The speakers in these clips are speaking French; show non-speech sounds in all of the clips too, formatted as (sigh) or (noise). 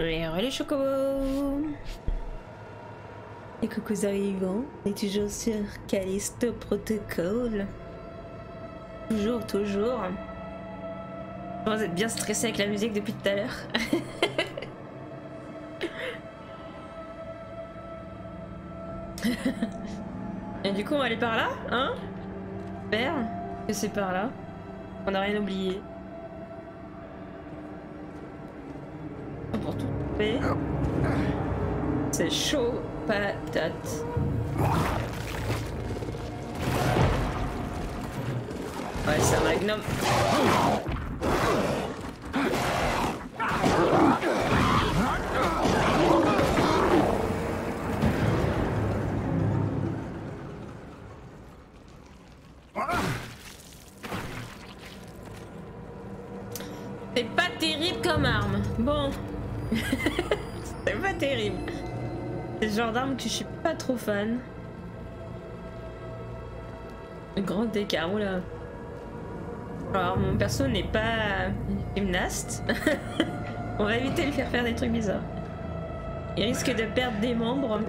Les relais chocobos Et coucou arrivants, on est toujours sur Callisto Protocol. Toujours, toujours. Vous êtes bien stressé avec la musique depuis tout à l'heure. (laughs) Et du coup, on va aller par là, hein? Super. Que c'est par là? On n'a rien oublié. Couper. C'est chaud patate. Ouais, c'est un magnum. Genre d'arme que je suis pas trop fan. Grand écart, là. Alors, mon perso n'est pas gymnaste. (laughs) On va éviter de faire faire des trucs bizarres. Il risque de perdre des membres.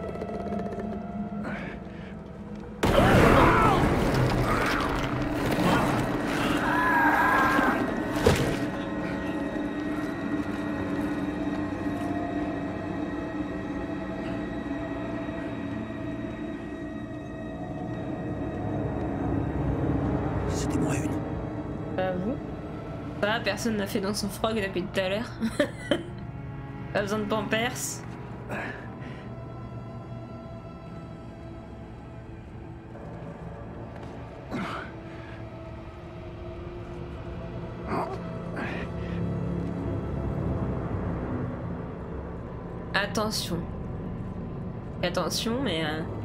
Personne n'a fait dans son frog depuis tout à l'heure. (laughs) pas besoin de pampers. Attention. Attention, mais... euh,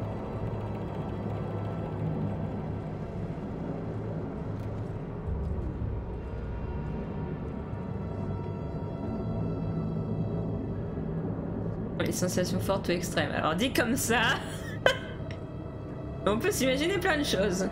sensations fortes ou extrêmes. Alors dit comme ça, (laughs) on peut s'imaginer plein de choses.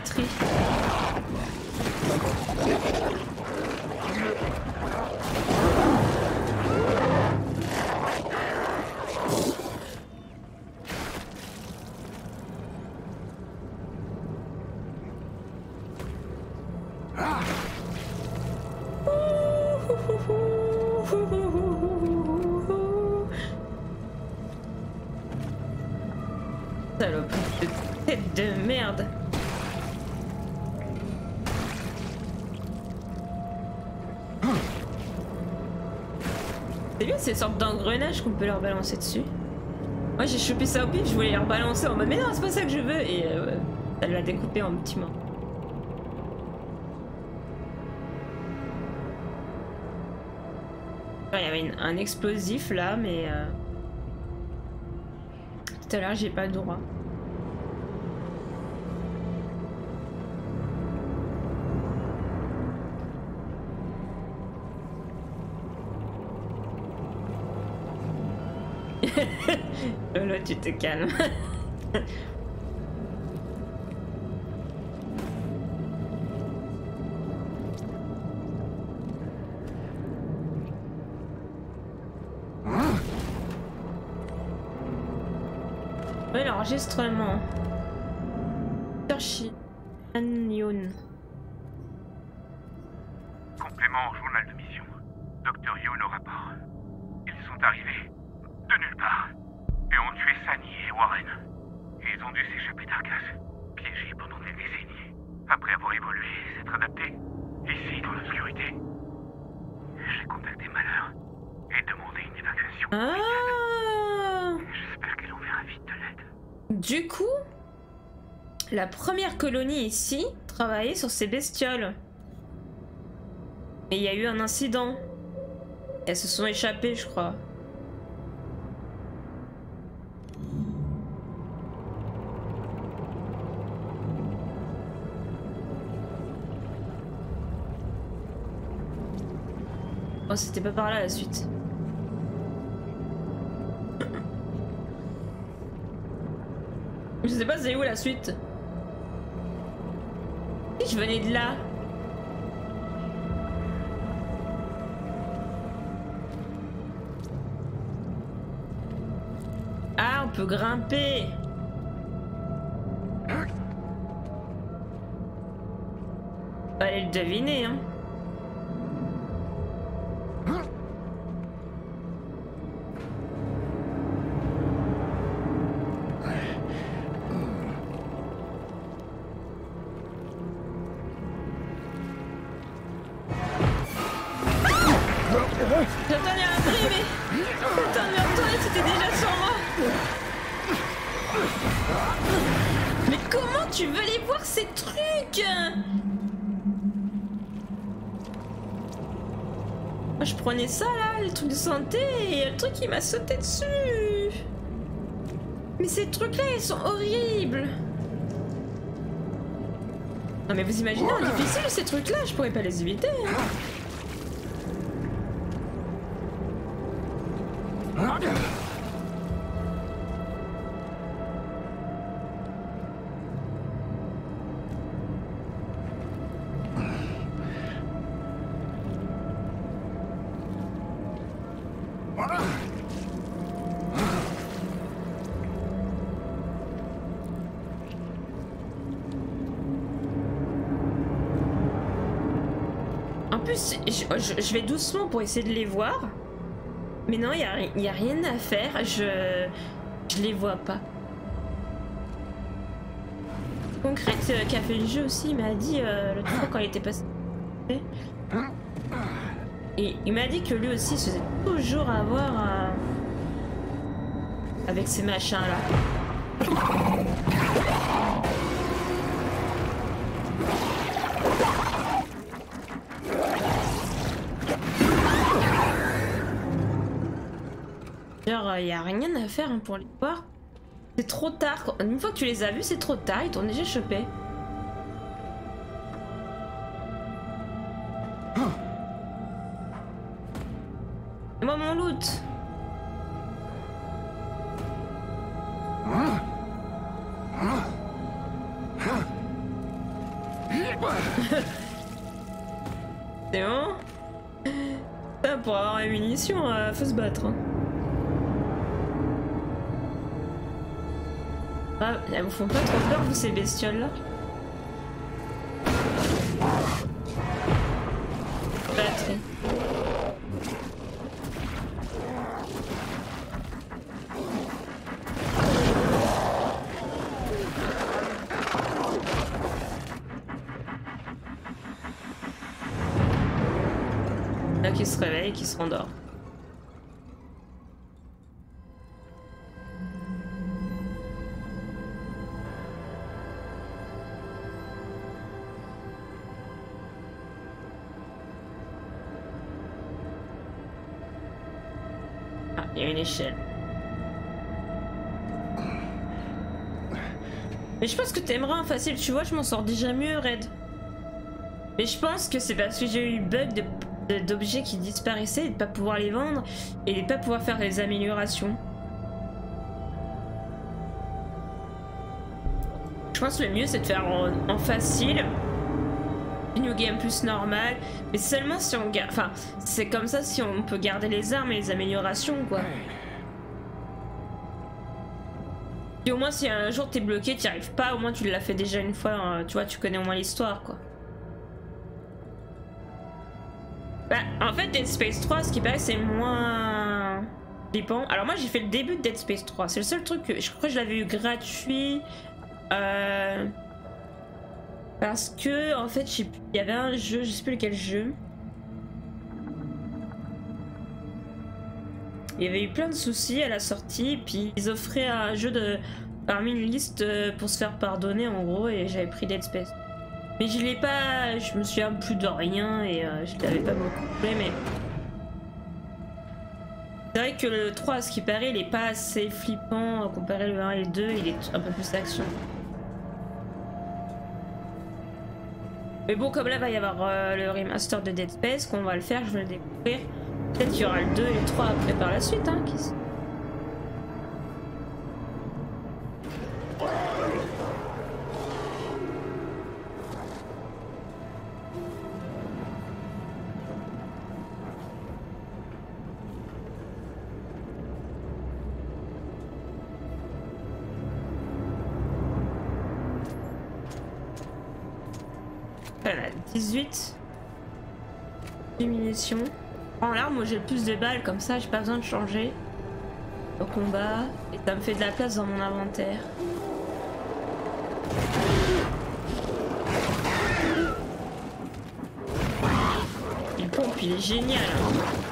Batterie. Salope de merde. Ces sortes d'engrenages qu'on peut leur balancer dessus. Moi j'ai chopé ça au pif, je voulais leur balancer en mode mais non c'est pas ça que je veux et euh, elle l'a découpé en petits morceaux. Il y avait un explosif là mais euh, tout à l'heure j'ai pas le droit. Tu te calmes. (laughs) Oui, l'enregistrement. Dû s'échapper d'Arcas, piégés pendant des décennies. Après avoir évolué et s'être adaptés, ici dans l'obscurité. j'ai contacté Malheur et demandé une évacuation. Ah J'espère qu'elle enverra vite de l'aide. Du coup, la première colonie ici travaillait sur ces bestioles. Mais il y a eu un incident. Elles se sont échappées, je crois. Oh, c'était pas par là la suite. Je sais pas c'est où la suite? Je venais de là. Ah, on peut grimper. Fallait le deviner, hein. Ça, là, le truc de santé, le truc, il m'a sauté dessus Mais ces trucs-là, ils sont horribles Non, mais vous imaginez difficile, ces trucs-là, je pourrais pas les éviter, hein. Je, je- vais doucement pour essayer de les voir. Mais non, il n'y a, rien à faire. Je, les vois pas. Concrète, euh, qui a fait le jeu aussi, il m'a dit euh, l'autre fois quand il était passé. Et il m'a dit que lui aussi se faisait toujours avoir euh, avec ces machins là. Genre, il y a rien à faire hein, pour les voir. C'est trop tard. Une fois que tu les as vus, c'est trop tard. Ils t'ont déjà chopé. Et moi, mon loot. (laughs) C'est bon? Ça, pour avoir les munitions, euh, faut se battre. hein. Elles vous font pas trop peur, vous, ces bestioles-là. Là, qui se réveille, qui se rendort. Mais je pense que t'aimeras en facile, tu vois, je m'en sors déjà mieux, Red. Mais je pense que c'est parce que j'ai eu bug de- de- d'objets qui disparaissaient et de pas pouvoir les vendre et de pas pouvoir faire les améliorations. Je pense que le mieux c'est de faire en facile, New Game plus normal, mais seulement si on garde. Enfin, c'est comme ça si on peut garder les armes et les améliorations quoi. Et au moins si un jour t'es bloqué, t'y arrives pas, au moins tu l'as fait déjà une fois, hein, tu vois, tu connais au moins l'histoire quoi. Bah, en fait, Dead Space 3, ce qui paraît, c'est moins flippant. Alors, moi, j'ai fait le début de Dead Space 3. C'est le seul truc que je crois que je l'avais eu gratuit. euh, Parce que, en fait, il y avait un jeu, je sais plus lequel jeu. Il y avait eu plein de soucis à la sortie, puis ils offraient un jeu de parmi une liste euh, pour se faire pardonner en gros, et j'avais pris Dead Space. Mais je l'ai pas, je me souviens plus de rien et euh, je l'avais pas beaucoup joué, mais c'est vrai que le 3, à ce qui paraît, il est pas assez flippant comparé le 1 et le 2, il est un peu plus action. Mais bon, comme là, va y avoir euh, le remaster de Dead Space, qu'on va le faire, je vais le découvrir. Peut-être qu'il y aura le 2 et le 3 après par la suite, hein, qui 10 munitions. En l'arme, moi j'ai plus de balles, comme ça j'ai pas besoin de changer au combat. Et ça me fait de la place dans mon inventaire. Il pompe, il est génial. hein.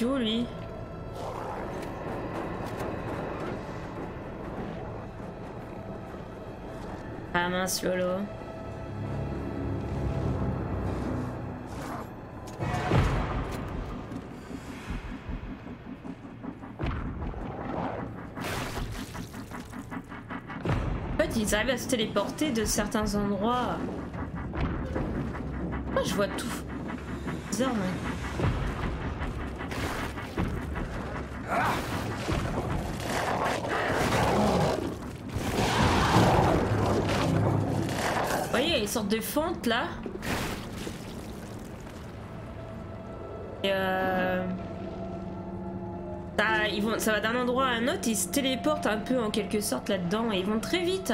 Parti où lui Ah mince Lolo. Ils arrivent à se téléporter de certains endroits. Moi, je vois tout. Bizarre. Sorte de fente là. Et euh... ça, ils vont, ça va d'un endroit à un autre, ils se téléportent un peu en quelque sorte là-dedans et ils vont très vite.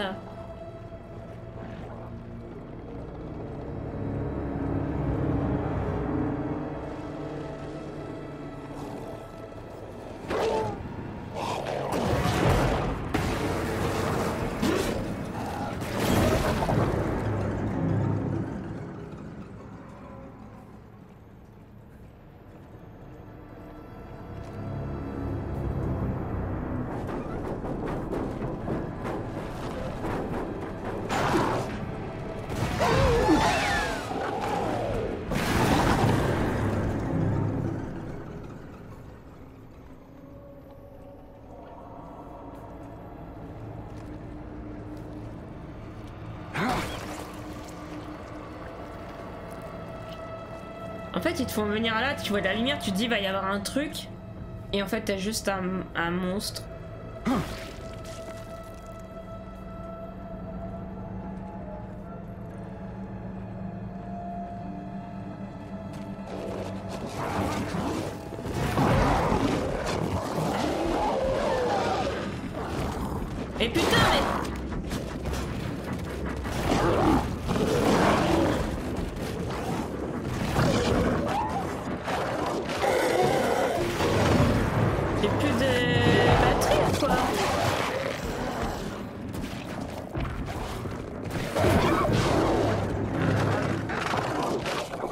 Ils te font venir là, tu vois de la lumière, tu te dis, va y avoir un truc. Et en fait, t'as juste un, un monstre.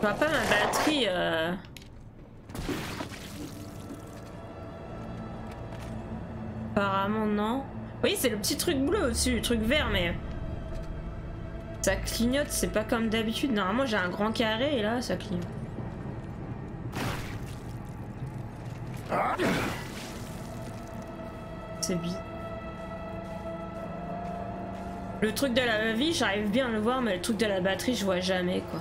Vois pas ma batterie. Euh... Apparemment non. Oui c'est le petit truc bleu au-dessus, le truc vert mais... Ça clignote, c'est pas comme d'habitude. Normalement j'ai un grand carré et là ça clignote. C'est bizarre. Le truc de la vie, j'arrive bien à le voir, mais le truc de la batterie, je vois jamais quoi.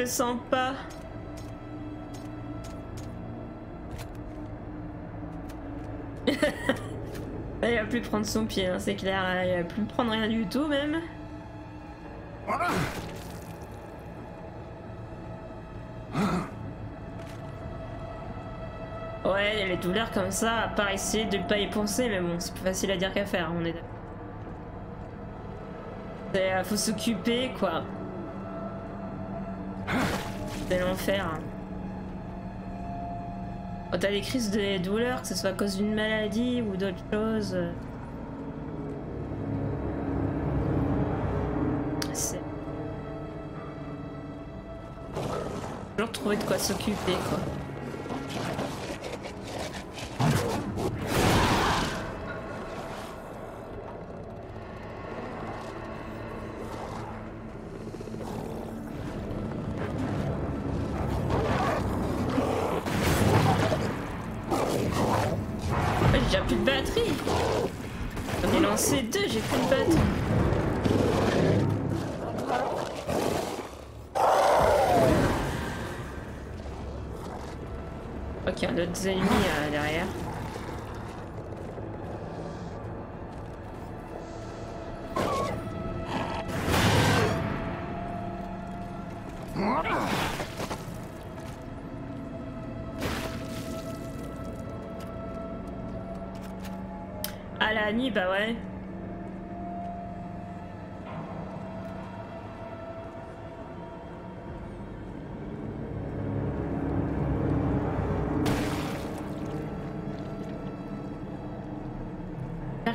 Le sens pas. (laughs) il va plus prendre son pied, hein, c'est clair. Il va plus prendre rien du tout même. Ouais, les douleurs comme ça, à part essayer de pas y penser, mais bon, c'est plus facile à dire qu'à faire, on est d'accord. Euh, faut s'occuper, quoi. L'enfer. Quand t'as des crises de douleur, que ce soit à cause d'une maladie ou d'autre chose. Euh, c'est. Toujours trouver de quoi s'occuper, quoi. Bah ouais.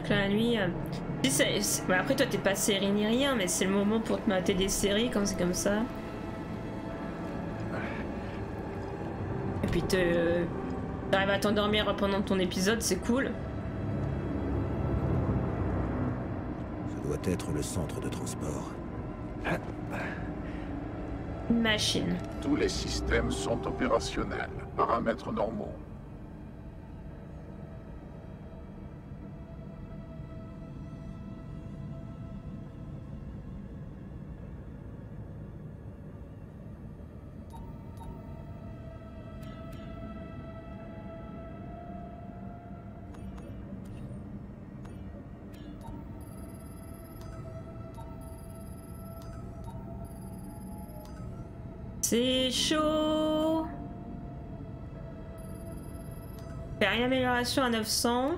la nuit. Euh, après, toi, t'es pas série ni rien, mais c'est le moment pour te mater des séries quand c'est comme ça. Et puis, t'arrives à t'endormir pendant ton épisode, c'est cool. Être le centre de transport. Une machine. Tous les systèmes sont opérationnels. Paramètres normaux. C'est chaud. Faire une amélioration à 900.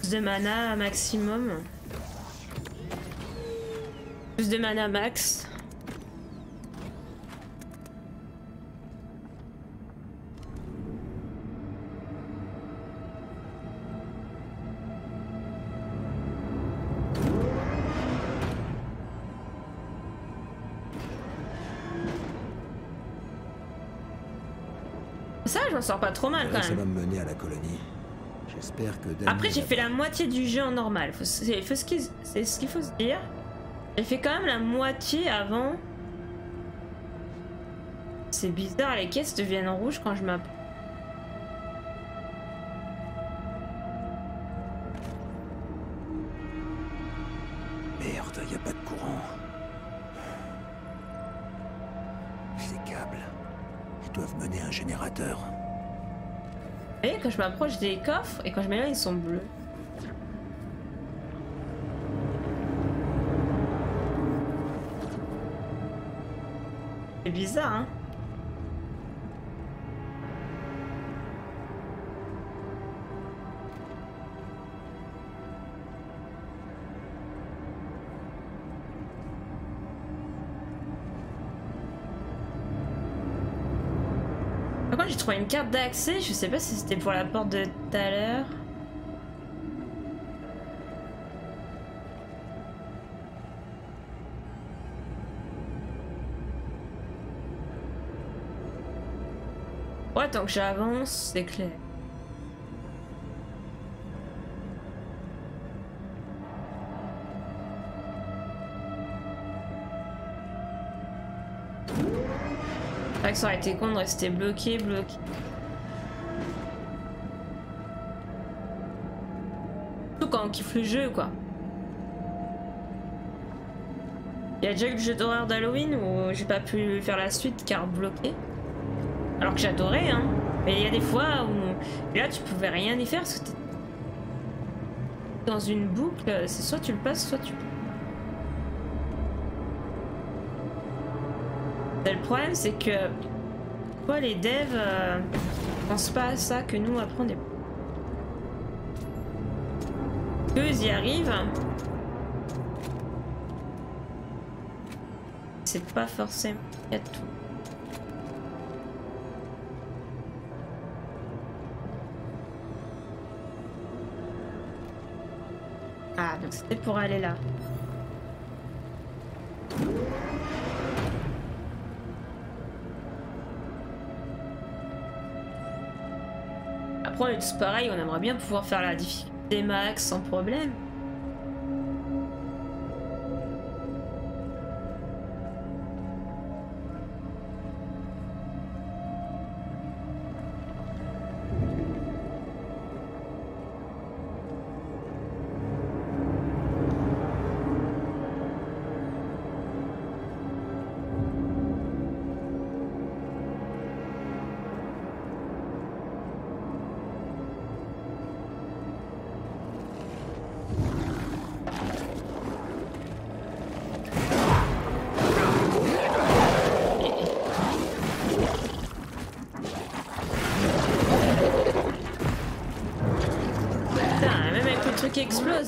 Plus de mana maximum. Plus de mana max. Pas trop mal quand même. Ça va me mener à la colonie. J'espère que. Après, j'ai fait la moitié du jeu en normal. C'est ce qu'il ce faut se dire. J'ai fait quand même la moitié avant. C'est bizarre, les caisses deviennent rouges quand je m'approche. Je m'approche des coffres et quand je mets là, ils sont bleus. C'est bizarre, hein une carte d'accès. Je sais pas si c'était pour la porte de tout à l'heure. Ouais, tant que j'avance, c'est clair. Ça aurait été con de rester bloqué, bloqué. Surtout quand on kiffe le jeu, quoi. Il y a déjà eu le jeu d'horreur d'Halloween où j'ai pas pu faire la suite car bloqué. Alors que j'adorais, hein. Mais il y a des fois où là tu pouvais rien y faire parce que t'es dans une boucle. C'est soit tu le passes, soit tu. Le problème, c'est que toi, les devs euh, pensent pas à ça que nous après on est. Eux, ils y arrivent. C'est pas forcément. Y a tout. Ah, donc c'était pour aller là. Tous pareil, on aimerait bien pouvoir faire la difficulté max sans problème.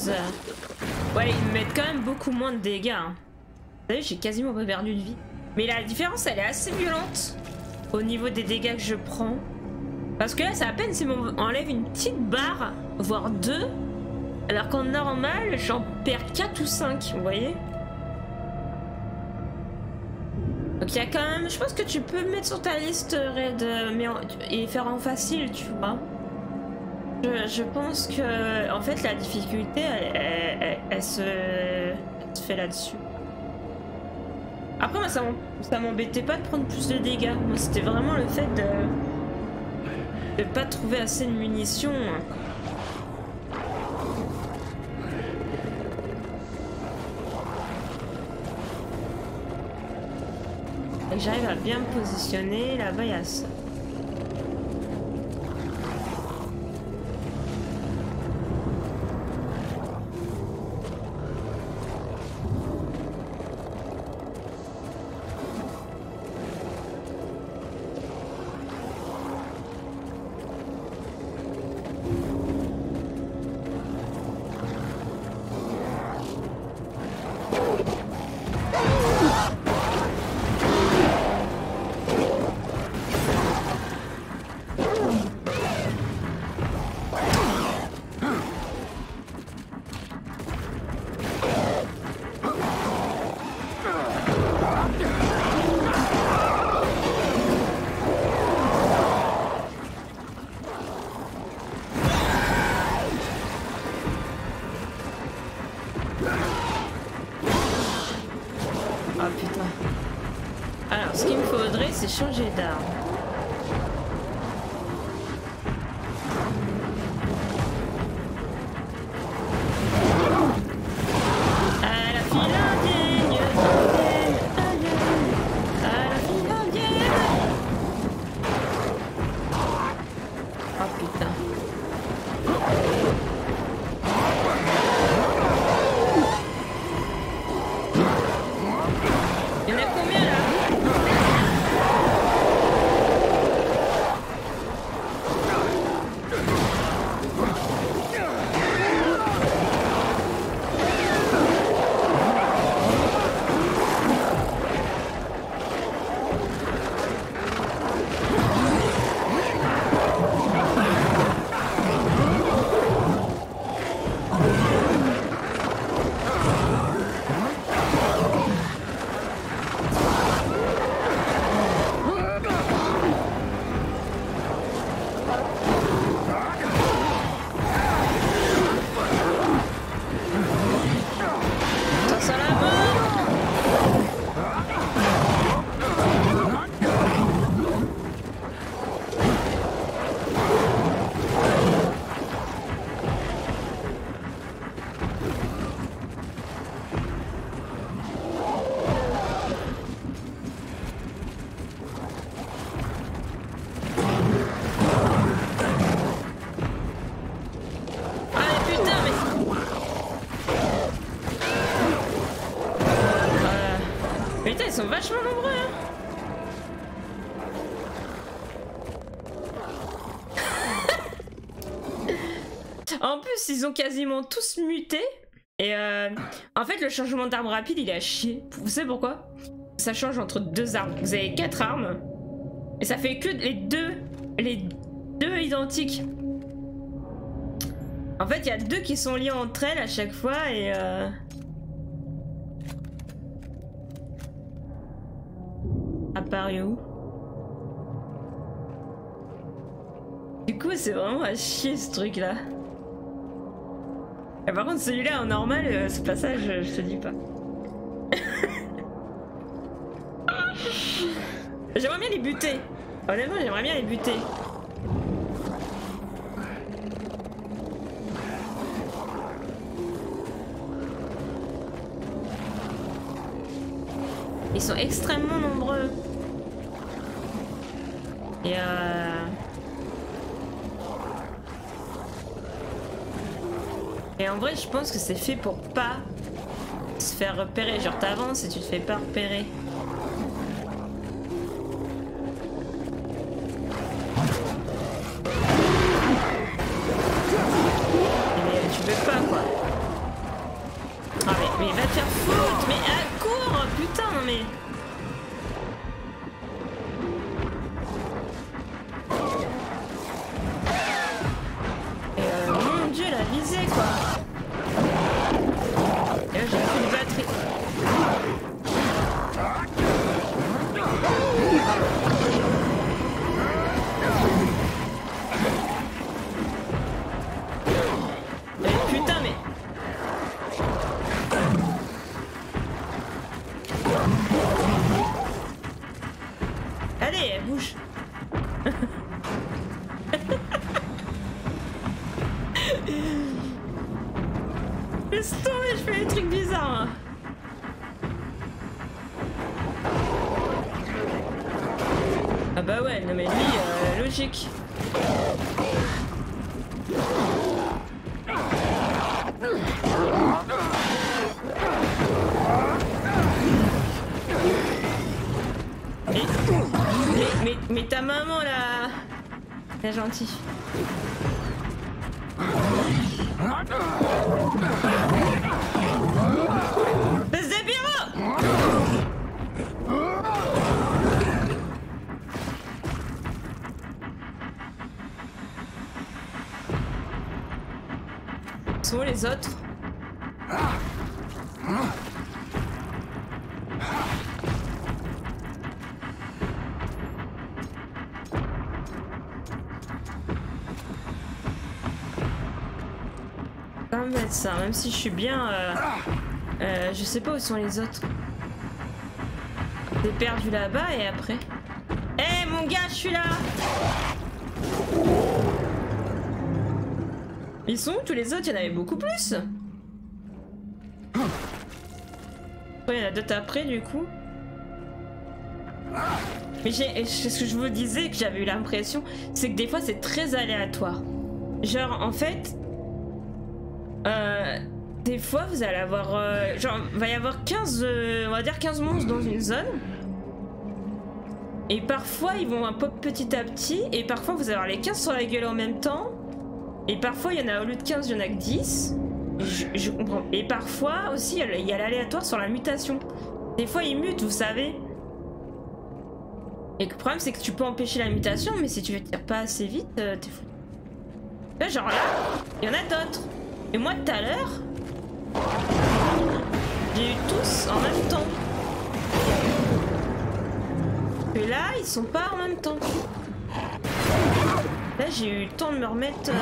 Explose. Ouais, ils me mettent quand même beaucoup moins de dégâts. hein. Vous savez, j'ai quasiment pas perdu de vie. Mais la différence, elle est assez violente au niveau des dégâts que je prends. Parce que là, ça à peine si on enlève une petite barre, voire deux. Alors qu'en normal, j'en perds 4 ou 5, vous voyez Donc il y a quand même... Je pense que tu peux mettre sur ta liste Red euh, mais en- et faire en facile, tu vois. Je, pense que en fait la difficulté elle, se, fait là-dessus. Après moi ça m'em- ça m'embêtait pas de prendre plus de dégâts. Moi c'était vraiment le fait de de pas trouver assez de munitions. Que j'arrive à bien me positionner, là-bas il y a ça. Ah! Ils ont quasiment tous muté. Et euh, en fait, le changement d'arme rapide, il est à chier. Vous savez pourquoi? Ça change entre deux armes. Vous avez quatre armes. Et ça fait que les deux, les deux identiques. En fait, il y a deux qui sont liés entre elles à chaque fois et... Euh... Apparu où? Du coup, c'est vraiment à chier ce truc là. Et par contre, celui-là en normal, euh, ce passage, je, je te dis pas. (laughs) j'aimerais bien les buter. Honnêtement, j'aimerais bien les buter. Ils sont extrêmement nombreux. Et euh... Et en vrai, je pense que c'est fait pour pas se faire repérer. Genre, t'avances et tu te fais pas repérer. Les autres. Ça, même si je suis bien... euh, euh, je sais pas où sont les autres. T'es perdu là-bas et après... Eh mon gars, je suis là Ils sont tous les autres? Il y en avait beaucoup plus il y en a d'autres après du coup. Mais ce que je vous disais que j'avais eu l'impression, c'est que des fois c'est très aléatoire. Genre en fait, euh, des fois vous allez avoir, euh, genre va y avoir 15, euh, on va dire 15 monstres dans une zone. Et parfois ils vont un pop petit à petit, et parfois vous allez avoir les 15 sur la gueule en même temps. Et parfois il y en a au lieu de 15, il y en a que 10. Je, comprends. Et parfois aussi il y a l'aléatoire sur la mutation. Des fois ils mutent, vous savez. Et le problème c'est que tu peux empêcher la mutation, mais si tu tires pas assez vite, euh, t'es fou. Là, genre là, il y en a d'autres. Et moi tout à l'heure, j'ai eu tous en même temps. Et là, ils sont pas en même temps. Là, j'ai eu le temps de me remettre. euh,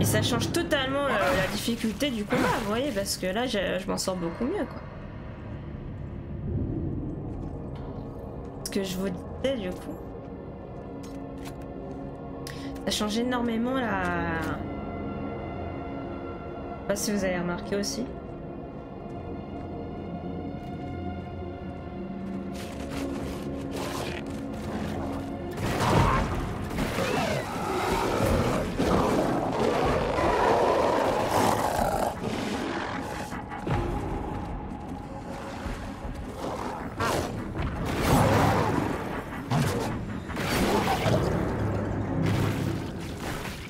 Et ça change totalement euh, la difficulté du combat, vous voyez, parce que là, je, je m'en sors beaucoup mieux, quoi. Ce que je vous disais, du coup. Ça change énormément la pas si vous avez remarqué aussi.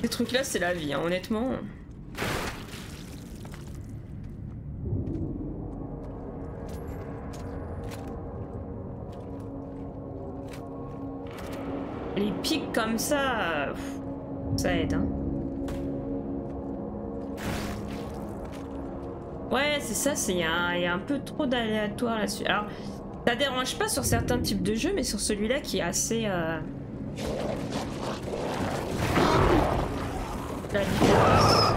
Ces trucs là c'est la vie hein, honnêtement comme ça, pff, ça aide. Hein. Ouais, c'est ça, il y, a un- peu trop d'aléatoire là-dessus. Alors, ça dérange pas sur certains types de jeux, mais sur celui-là qui est assez... euh, La différence.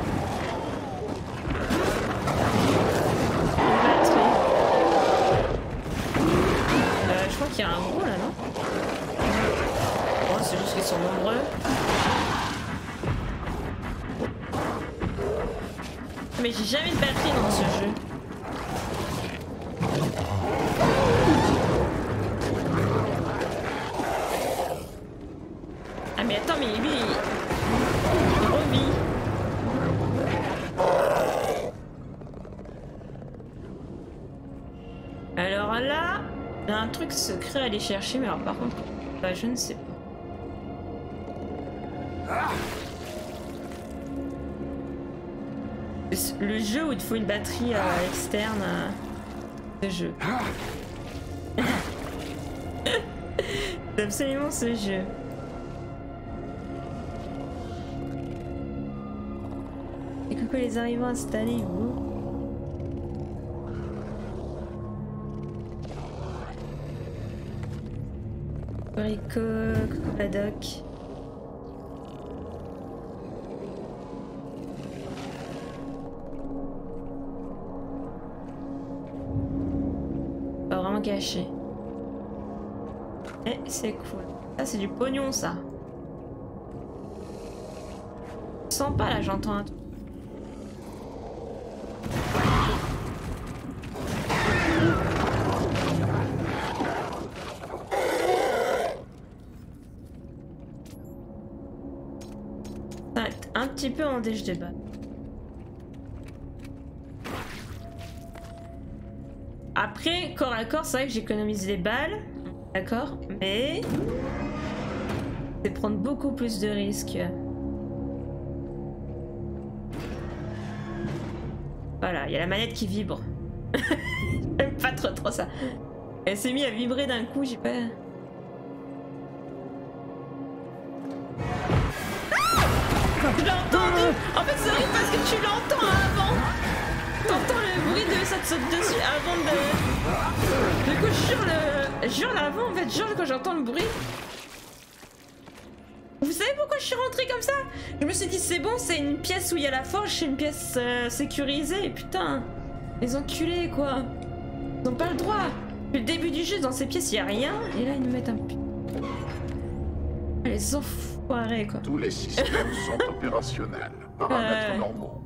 Euh, je crois qu'il y a un gros là, c'est juste qu'ils sont nombreux. Mais j'ai jamais de batterie dans ce jeu. Ah mais attends, mais lui, il. Alors là, il y a un truc secret à aller chercher, mais alors par contre, bah, je ne sais pas. Le jeu où il faut une batterie euh, externe, euh, ce jeu. (laughs) C'est absolument ce jeu. Et coucou les arrivants, installez-vous. Rico, coucou Paddock. Caché. Eh, c'est cool. Ça, c'est du pognon, ça. Je sens pas, là, j'entends un truc. Un petit peu en déche de corps, c'est vrai que j'économise les balles. D'accord Mais... C'est prendre beaucoup plus de risques. Voilà, il y a la manette qui vibre. (laughs) J'aime pas trop trop ça. Elle s'est mise à vibrer d'un coup, j'ai pas... Je l'ai entendu En fait, c'est horrible parce que tu l'entends avant T'entends le bruit de ça te saute dessus avant de... Du coup, je hurle, je hurle avant, en fait, je hurle quand j'entends le bruit. Vous savez pourquoi je suis rentrée comme ça? Je me suis dit, c'est bon, c'est une pièce où il y a la forge, c'est une pièce euh, sécurisée, putain, les enculés, quoi. Ils ont pas le droit. Depuis le début du jeu, dans ces pièces, il y a rien, et là, ils nous mettent un... Les enfoirés, quoi. Tous les systèmes sont (laughs) opérationnels. Paramètres Ouais. normaux.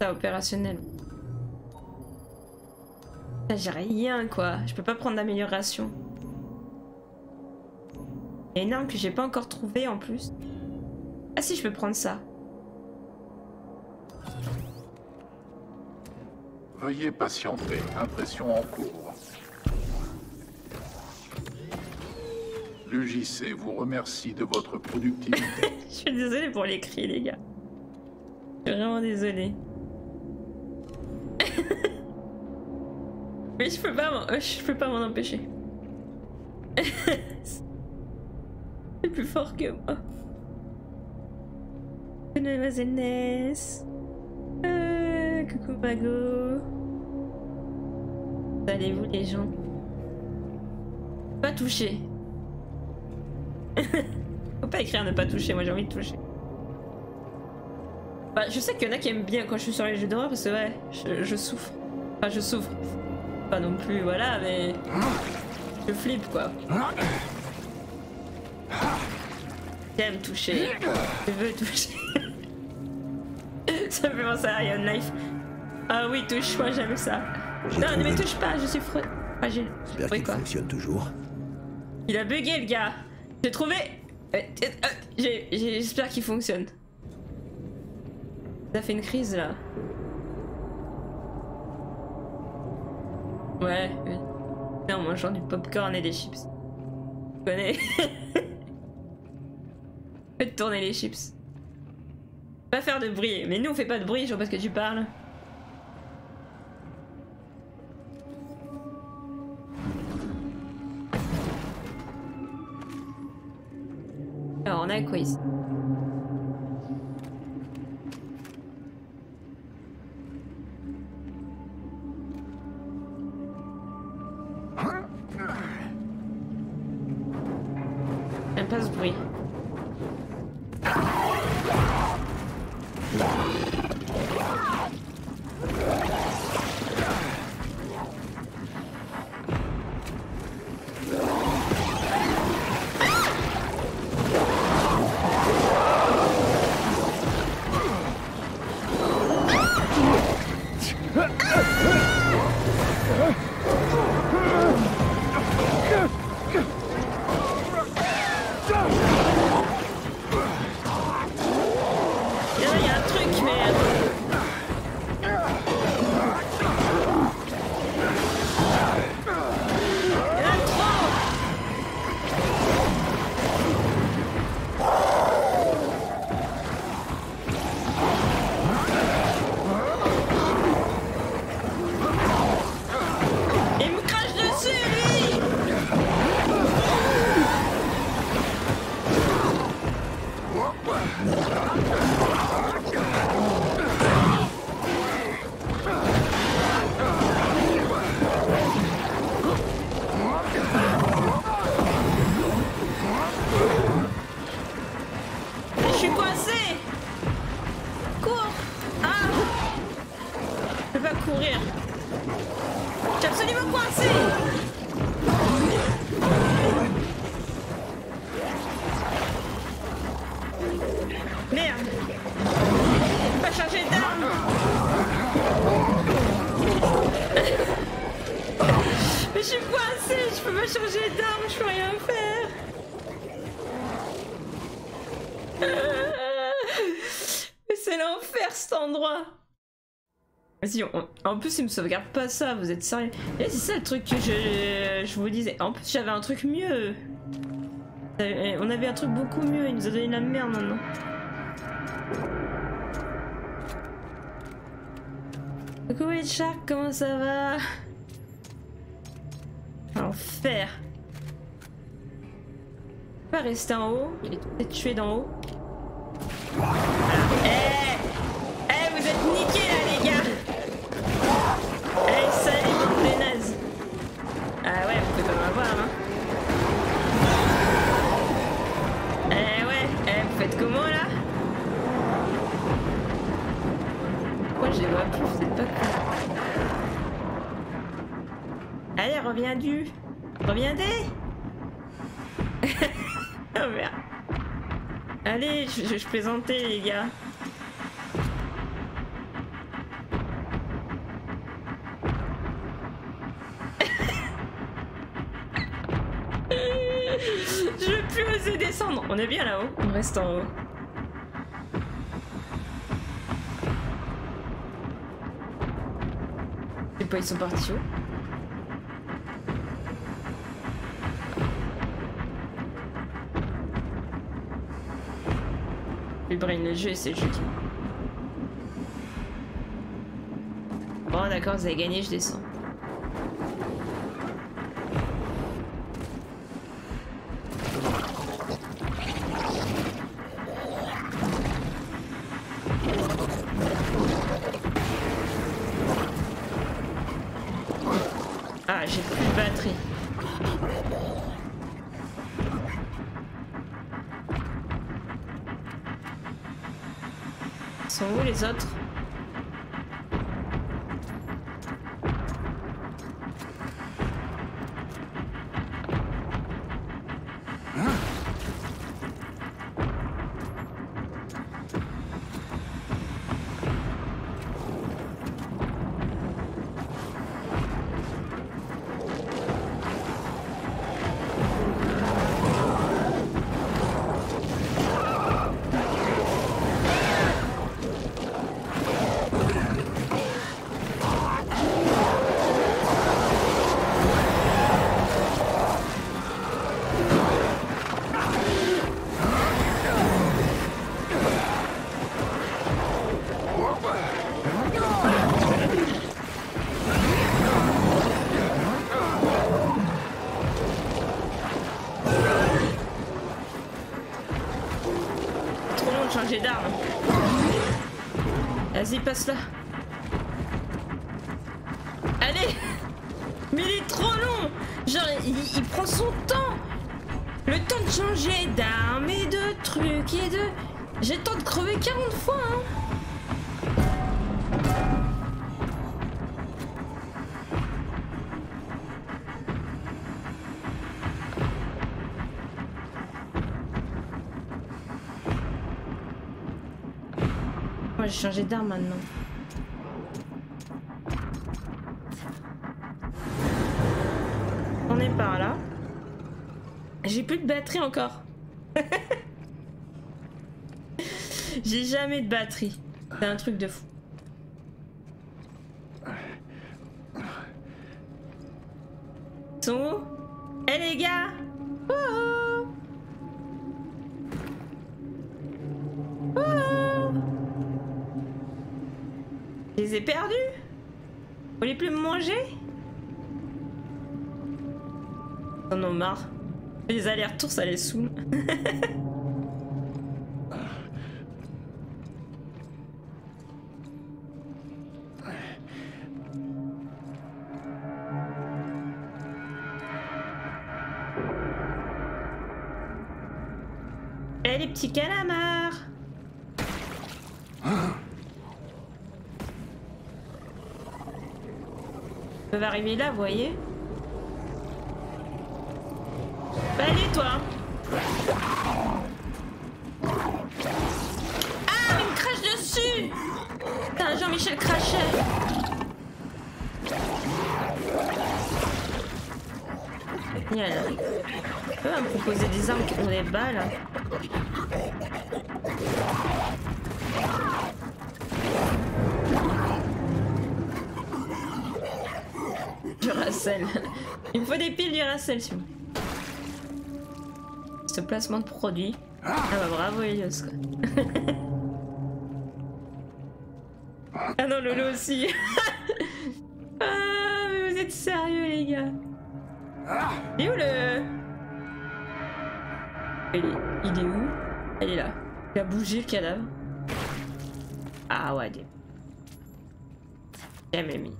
Ça, opérationnel. J'ai rien, quoi. Je peux pas prendre d'amélioration. Il y a une arme que j'ai pas encore trouvée, en plus. Ah si, je peux prendre ça. Veuillez patienter. Impression en cours. L'UJC vous remercie de votre productivité. (laughs) Je suis désolée pour les cris, les gars. Je suis vraiment désolée. (laughs) Mais je peux pas m'en- euh, je peux pas m'en empêcher. (laughs) C'est plus fort que moi. Euh, coucou Mago. Allez-vous les gens? Pas toucher. (laughs) Faut pas écrire ne pas toucher, moi j'ai envie de toucher. Bah, je sais qu'il y en a qui aiment bien quand je suis sur les jeux d'horreur parce que ouais, je, je souffre. Enfin, je souffre. Pas non plus, voilà, mais. Je flippe quoi. J'aime toucher. Je veux toucher. (laughs) ça me fait penser à Iron Life. Ah oui, touche-moi, j'aime ça. Non, ne me touche pas, je suis fr... fragile. J'espère qu'il fonctionne toujours. Il a bugué le gars. J'ai trouvé. Euh, euh, euh, J'espère qu'il fonctionne. Ça fait une crise là. Ouais. oui. En mangeant du popcorn et des chips. Tu connais (laughs) Faites tourner les chips. Pas faire de bruit. Mais nous on fait pas de bruit, je vois pas ce que tu parles. Alors on a quoi ici? Vas-y, en plus il me sauvegarde pas ça, vous êtes sérieux Et c'est ça le truc que je, je vous disais. En plus j'avais un truc mieux. Euh, On avait un truc beaucoup mieux, il nous a donné la merde maintenant. Coucou Shark, comment ça va? Enfer. Pas rester en haut, il est peut-être tué d'en haut. Eh Eh, vous êtes niqués là, les gars Eh, salut, bande de nazes Ah ouais, vous pouvez pas m'avoir, hein Eh ouais, eh, vous faites comment, là Pourquoi je les vois plus Vous êtes pas cool. Allez, reviens du Reviendez Oh merde Allez, je, je- je plaisantais les gars. je veux plus oser descendre. On est bien là-haut. On reste en haut. Sais pas, ils sont partis où? Le jeu, c'est jeudi. Bon, d'accord, vous avez gagné, je descends. Ah, j'ai plus de batterie. Ils sont où les autres Vas-y, passe j'ai changé d'arme maintenant. On est par là. J'ai plus de batterie encore. (laughs) J'ai jamais de batterie. C'est un truc de fou. Perdus Vous voulez plus me manger Ils en ont marre. Les allers-retours, ça les saoule. (laughs) Eh les petits calamars Peuvent arriver là, vous voyez. Bah allez toi. Ah mais il me crache dessus. Putain Jean-Michel crachait. Génial. Tu peux me proposer des armes qui ont des balles (laughs) Il me faut des piles du Racel, s'il vous. Ce placement de produit. Ah bah bravo Elios (laughs) ah non Lolo aussi. (laughs) ah mais vous êtes sérieux les gars. Il est où le... Il est, il est où? Elle est là. Il a bougé le cadavre. Ah ouais. des- Jamais mis.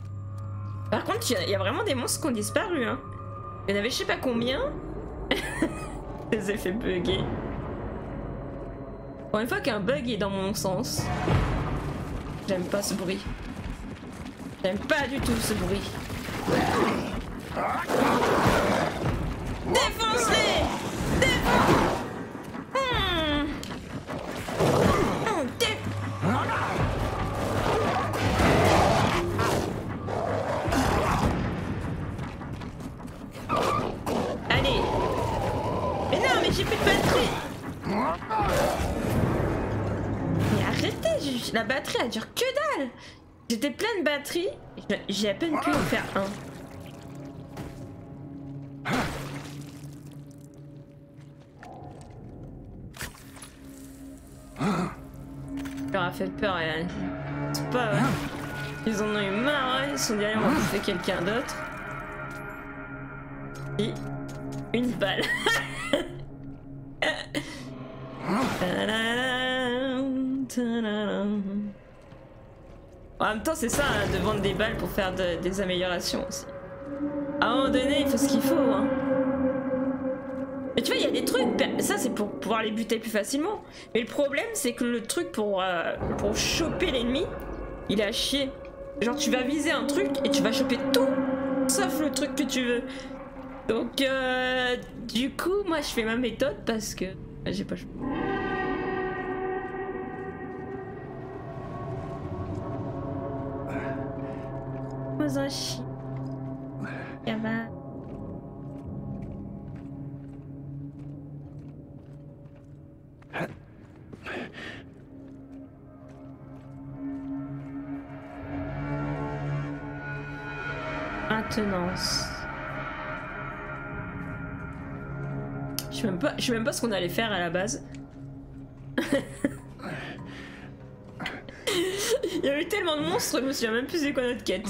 Par contre, il y a- vraiment des monstres qui ont disparu. Hein. Il y en avait je sais pas combien. (laughs) Les effets buggés. Pour une fois qu'un bug est dans mon sens. J'aime pas ce bruit. J'aime pas du tout ce bruit. Défonce-les Défonce la batterie elle dure que dalle J'étais plein de batterie, j'ai à peine pu en faire un. Ça leur a fait peur, et c'est pas. Ils en ont eu marre, hein, ils sont dit allez, on va bouffer quelqu'un d'autre. Et une balle. (laughs) En même temps, c'est ça, hein, de vendre des balles pour faire de- des améliorations aussi. À un moment donné, il faut ce qu'il faut. Hein. Mais tu vois, il y a des trucs, per- ça c'est pour pouvoir les buter plus facilement. Mais le problème, c'est que le truc pour, euh, pour choper l'ennemi, il est à chier. Genre, tu vas viser un truc et tu vas choper tout, sauf le truc que tu veux. Donc, euh, du coup, moi je fais ma méthode parce que j'ai pas le choix. Yaba. Maintenance. je sais même pas ce qu'on allait faire à la base. (laughs) Il y avait tellement de monstres, je me souviens même plus de quoi notre quête.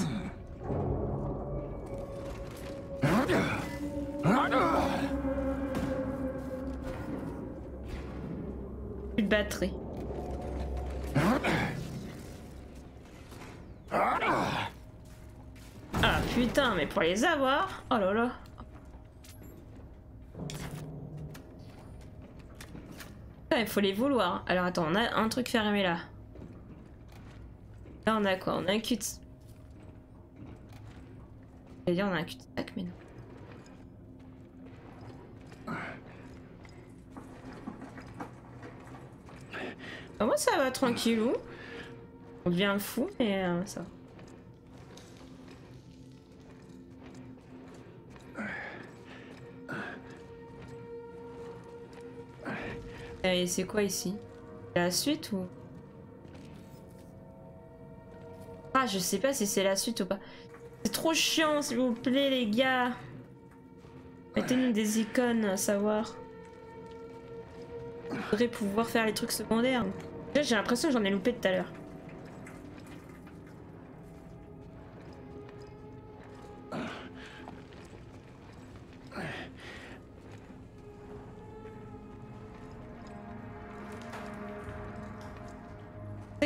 Plus de batterie. Ah putain, mais pour les avoir Oh là là Il faut les vouloir. Alors attends, on a un truc fermé là. Là on a quoi? On a un cul de... Dire on a un cul de sac mais non. Bah, moi ça va tranquillou. On devient fou mais euh, ça va. Et c'est quoi ici? La suite ou? Ah, je sais pas si c'est la suite ou pas. C'est trop chiant, s'il vous plaît, les gars. Mettez-nous des icônes à savoir. Je voudrais pouvoir faire les trucs secondaires. Déjà, j'ai l'impression que j'en ai loupé tout à l'heure.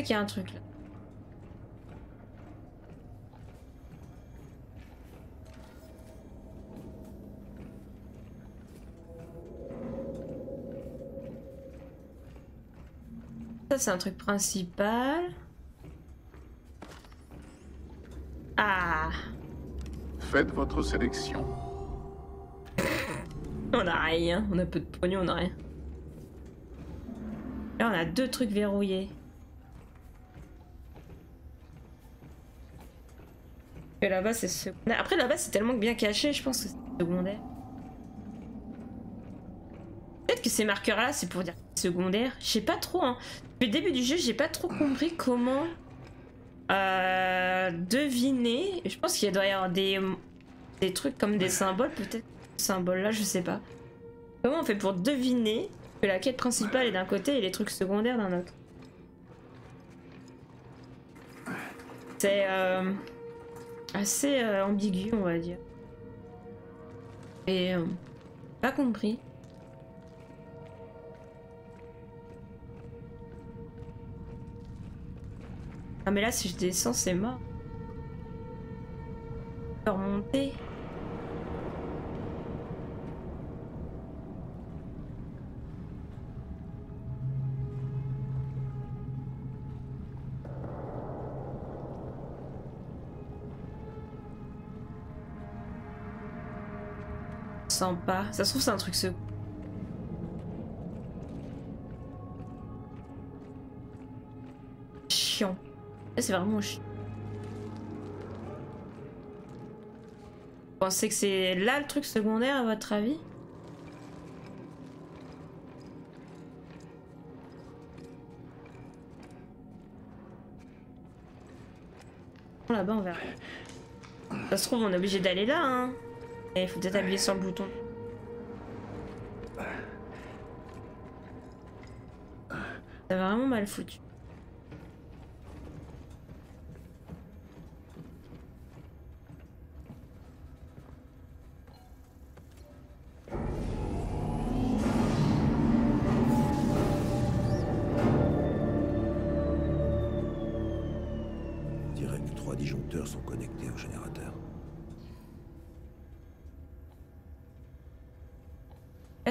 Qu'il y a un truc là. Ça c'est un truc principal. Ah, Faites votre sélection. (laughs) on a rien. On a peu de pognon, on a rien. Là on a deux trucs verrouillés. Là-bas c'est secondaire. Après là-bas c'est tellement bien caché, je pense que c'est secondaire. Peut-être que ces marqueurs là c'est pour dire secondaire. Je sais pas trop. Hein. Depuis le début du jeu j'ai pas trop compris comment euh, deviner. Je pense qu'il doit y avoir des, des trucs comme des symboles peut-être. Symboles là je sais pas. Comment on fait pour deviner que la quête principale est d'un côté et les trucs secondaires d'un autre? C'est euh, assez euh, ambigu, on va dire. Et euh, pas compris. Ah mais là si je descends c'est mort. Remonter. Sens. Ça se trouve c'est un truc secret. Chiant. Là, C'est vraiment chiant. Vous pensez que c'est là le truc secondaire à votre avis? Là-bas on verra. Ça se trouve on est obligé d'aller là hein. Il faut peut-être appuyer sur le bouton. C'est vraiment mal foutu.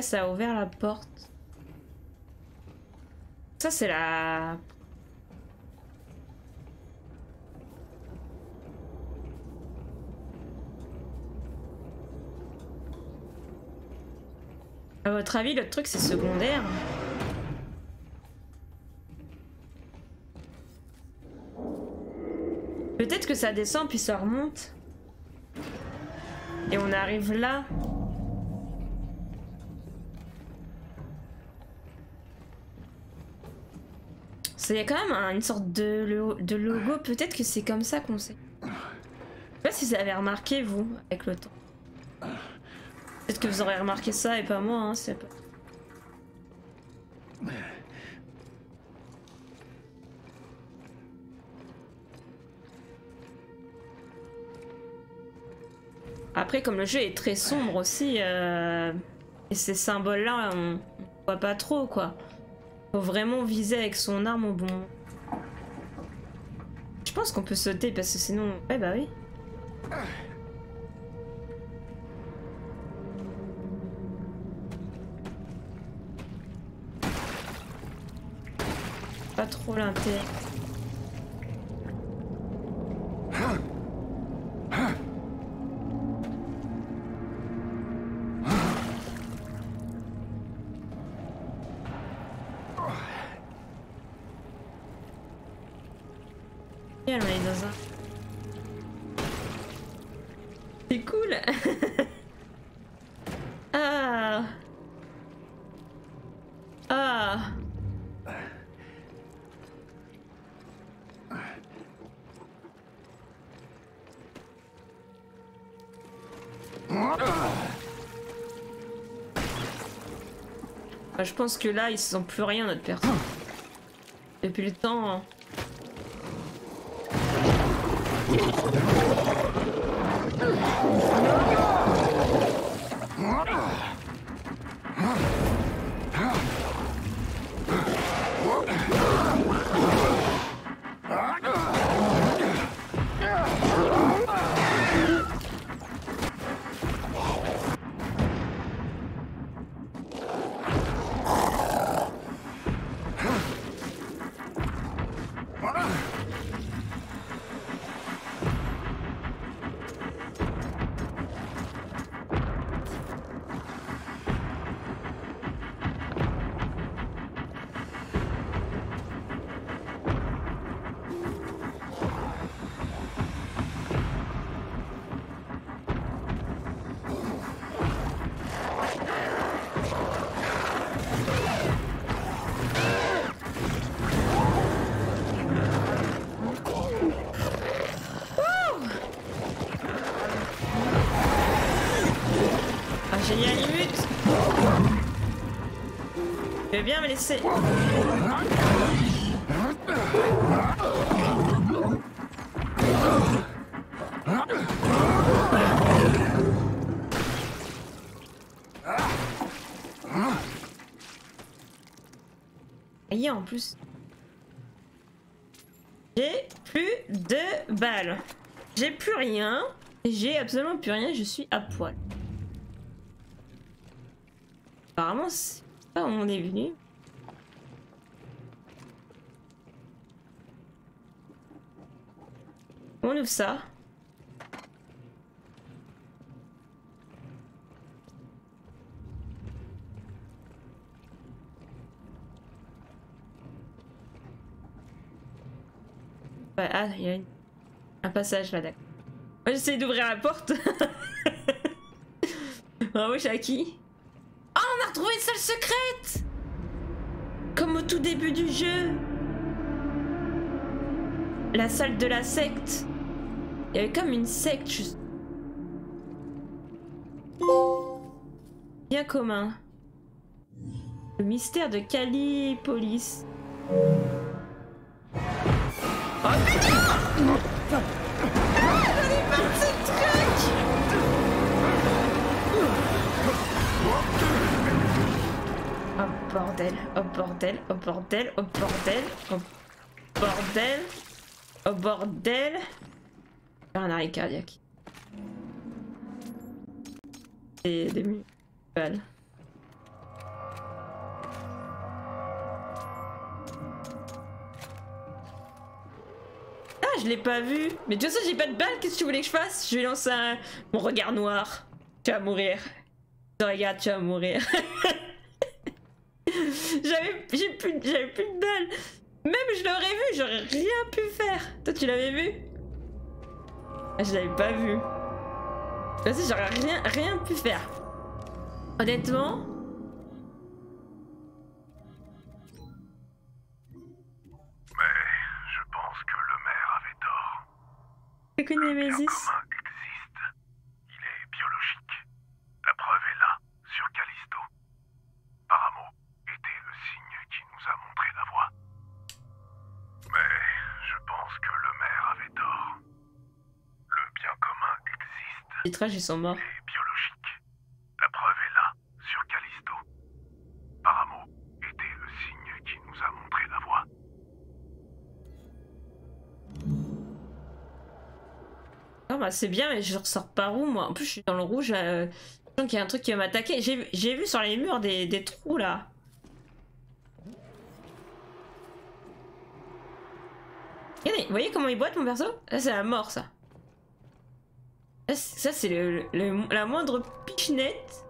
Ça a ouvert la porte. Ça, c'est la... À votre avis, le truc, c'est secondaire? Peut-être que ça descend puis ça remonte. Et on arrive là. Il y a quand même un- une sorte de, de logo, peut-être que c'est comme ça qu'on sait. Je sais pas si vous avez remarqué, vous, avec le temps. Peut-être que vous aurez remarqué ça et pas moi, hein, c'est pas... Après, comme le jeu est très sombre aussi, euh, et ces symboles-là, on, on voit pas trop, quoi. Faut vraiment viser avec son arme au bon. Je pense qu'on peut sauter parce que sinon. Ouais, bah oui. Pas trop l'intérêt. Je pense que là, ils sentent plus rien, notre personne. Depuis le temps. hein. Bien me laisser Aïe, en plus. J'ai plus de balles. J'ai plus rien. J'ai absolument plus rien, je suis à poil. Apparemment, c'est pas où on est venu. On ouvre ça. Ouais, ah, il y a un passage là, d'accord. Moi, j'essaie d'ouvrir la porte. (laughs) Bravo, Shaki. Oh, on a retrouvé une salle secrète Comme au tout début du jeu. La salle de la secte. Il y avait comme une secte juste. Bien commun. Le mystère de Calipolis. Oh putain Ah, ce truc Oh bordel, oh bordel, oh bordel, oh bordel, oh bordel, oh bordel. Un arrêt cardiaque. Et des balles. Ah, je l'ai pas vu. Mais de toute j'ai pas de balles. Qu'est-ce que tu voulais que je fasse? Je vais lancer un... mon regard noir. Tu vas mourir. Regarde, tu vas mourir. (laughs) J'avais plus, plus de balles. Même je l'aurais vu, j'aurais rien pu faire. Toi, tu l'avais vu? Je l'avais pas vu. Vas-y, j'aurais rien, rien pu faire. Honnêtement. Mais je pense que le maire avait tort. Je connais Le bien Mésis. commun existe. Il est biologique. La preuve est là, sur Callisto. Paramo était le signe qui nous a montré la voie. Mais je pense que le maire avait tort. Le bien commun existe. Les trages, ils sont morts. Il biologique. La preuve est là, sur Callisto. Paramo était le signe qui nous a montré la voie. Oh, ma c'est bien, mais je ressors par où moi En plus, je suis dans le rouge. euh, Je sens qu'il y a un truc qui va m'attaquer. J'ai vu- j'ai vu sur les murs des, des trous là. Regardez, vous voyez comment il boite mon perso? Là, c'est la mort ça. C'est- Ça, c'est la moindre pichenette.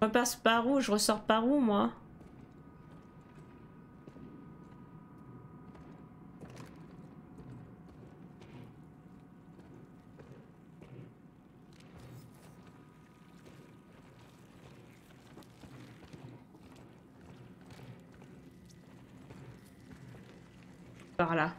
Je repasse par où? Je ressors par où moi? Là.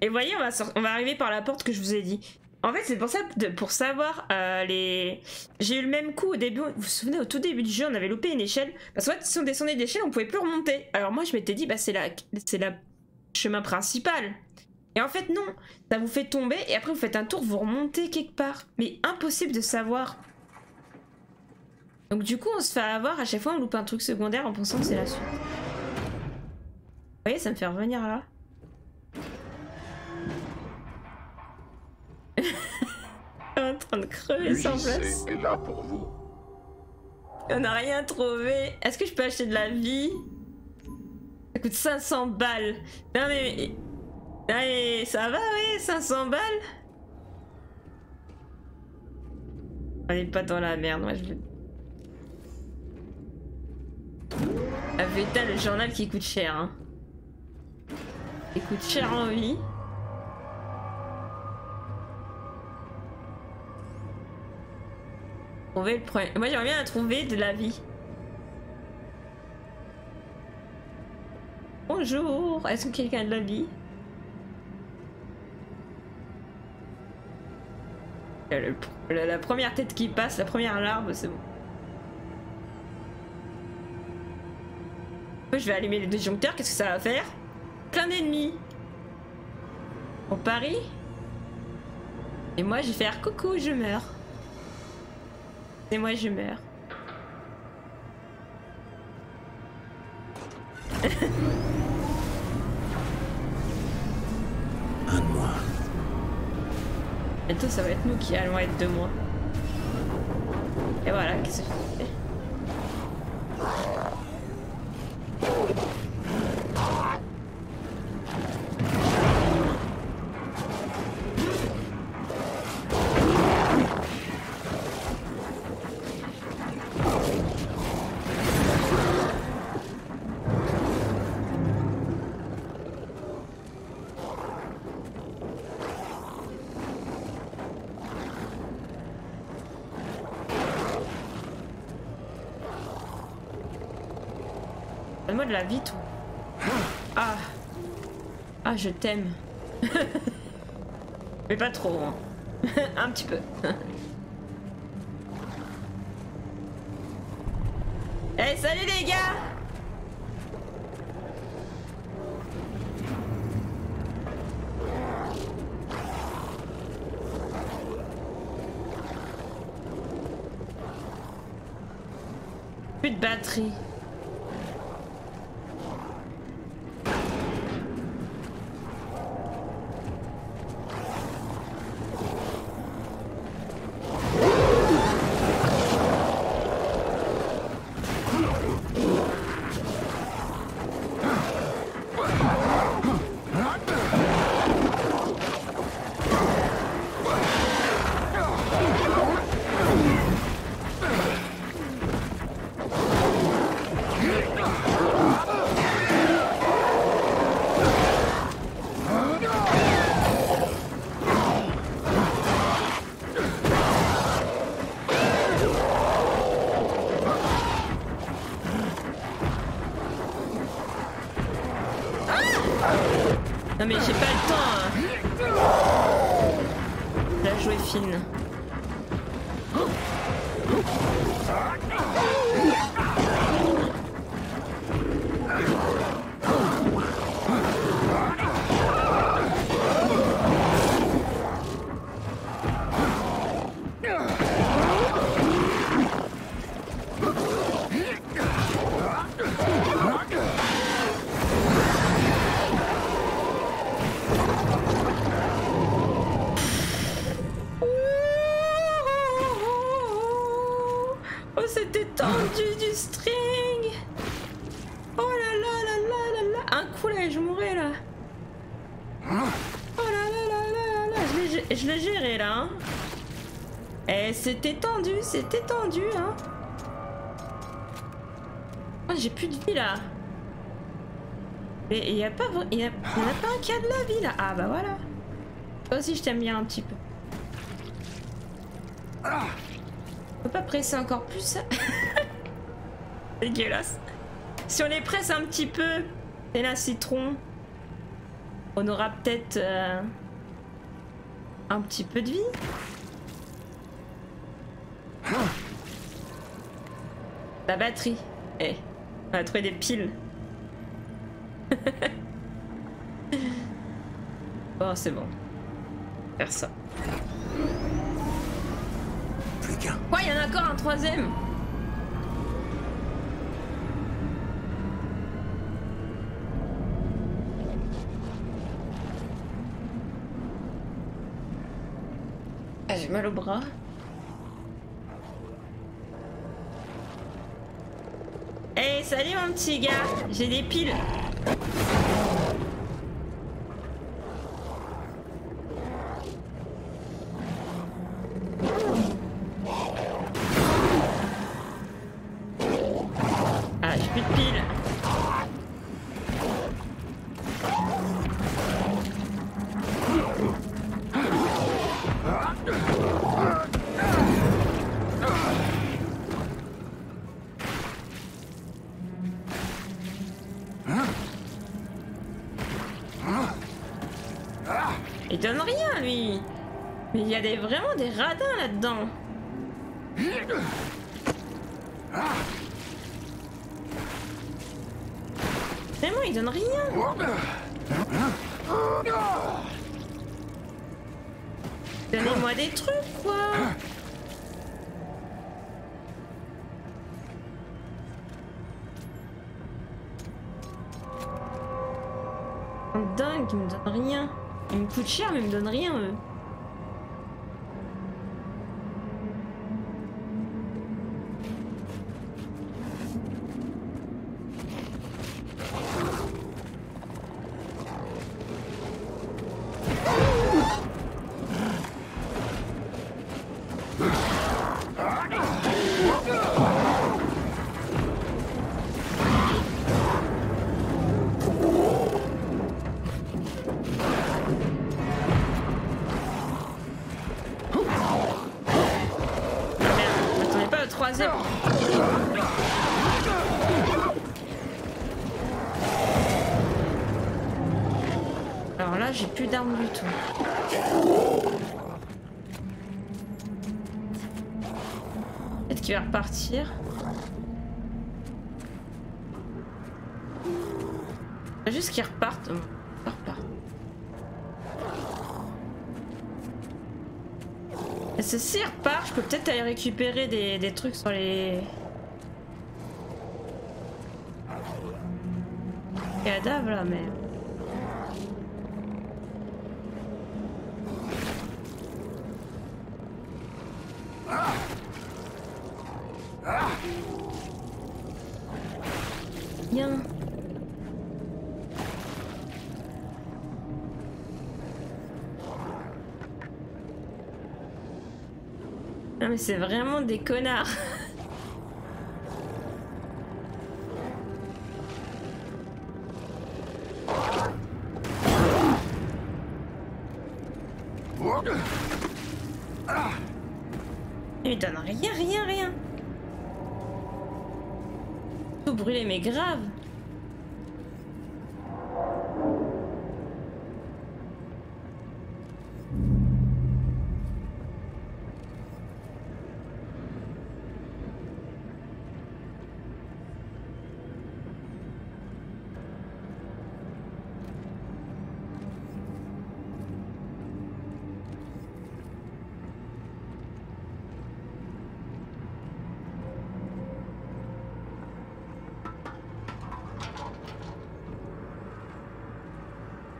Et voyez, on va, on arriver par la porte que je vous ai dit. En fait, c'est pour ça, pour savoir euh, les. J'ai eu le même coup au début. Vous vous souvenez, au tout début du jeu, on avait loupé une échelle. Parce qu'en fait, si on descendait d'échelle, on pouvait plus remonter. Alors moi, je m'étais dit, bah c'est la, c'est la chemin principal. Et en fait, non. Ça vous fait tomber et après vous faites un tour, vous remontez quelque part. Mais impossible de savoir. Donc du coup, on se fait avoir à chaque fois, on loupe un truc secondaire en pensant que c'est la suite. Vous voyez, ça me fait revenir là. (laughs) en train de crever sans place. Est là pour vous. On n'a rien trouvé. Est-ce que je peux acheter de la vie? Ça coûte 500 balles. Non mais... Non mais ça va, oui, 500 balles On est pas dans la merde, moi je veux... Ah putain, le journal qui coûte cher, hein. Il coûte cher en vie. Trouver le. Moi j'aimerais bien trouver de la vie. Bonjour, est-ce que quelqu'un de la vie? La première tête qui passe, la première larve, c'est bon. Je vais allumer les disjoncteurs, qu'est-ce que ça va faire? Plein d'ennemis On parie Et moi, je vais faire coucou, je meurs. Et moi, je meurs. (laughs) Un de moins. Bientôt, ça va être nous qui allons être deux mois. Et voilà, qu'est-ce que la vie, toi. Ah. Ah, je t'aime. (laughs) Mais pas trop, hein. (laughs) Un petit peu. (laughs) Je l'ai- géré là hein. Eh, c'était tendu, c'était tendu hein Oh, j'ai plus de vie là Mais il y a pas... Il y a... pas un a de la vie là Ah bah voilà Toi aussi je t'aime bien un petit peu. On peut pas presser encore plus ça (laughs) Dégueulasse. Si on les presse un petit peu, et la citron, on aura peut-être euh, un petit peu de vie. La batterie. Eh, on a trouvé des piles. bon, (laughs) c'est bon. Faire ça. Plus qu'un. Quoi, il y en a encore un troisième? Mal au bras. Hey, salut mon petit gars, j'ai des piles. Des, radins là-dedans. Vraiment, il donne rien. Donnez-moi des trucs, quoi. Dingue, il me donne rien. Il me coûte cher, mais il me donne rien, eux. J'ai plus d'armes du tout. Peut-être qu'il va repartir. Juste qu'il reparte. Et ceci repart, je peux peut-être aller récupérer des, des trucs sur les... cadavres là, mais... mais c'est vraiment des connards. Il lui donne rien, rien, rien. Tout brûlé mais grave.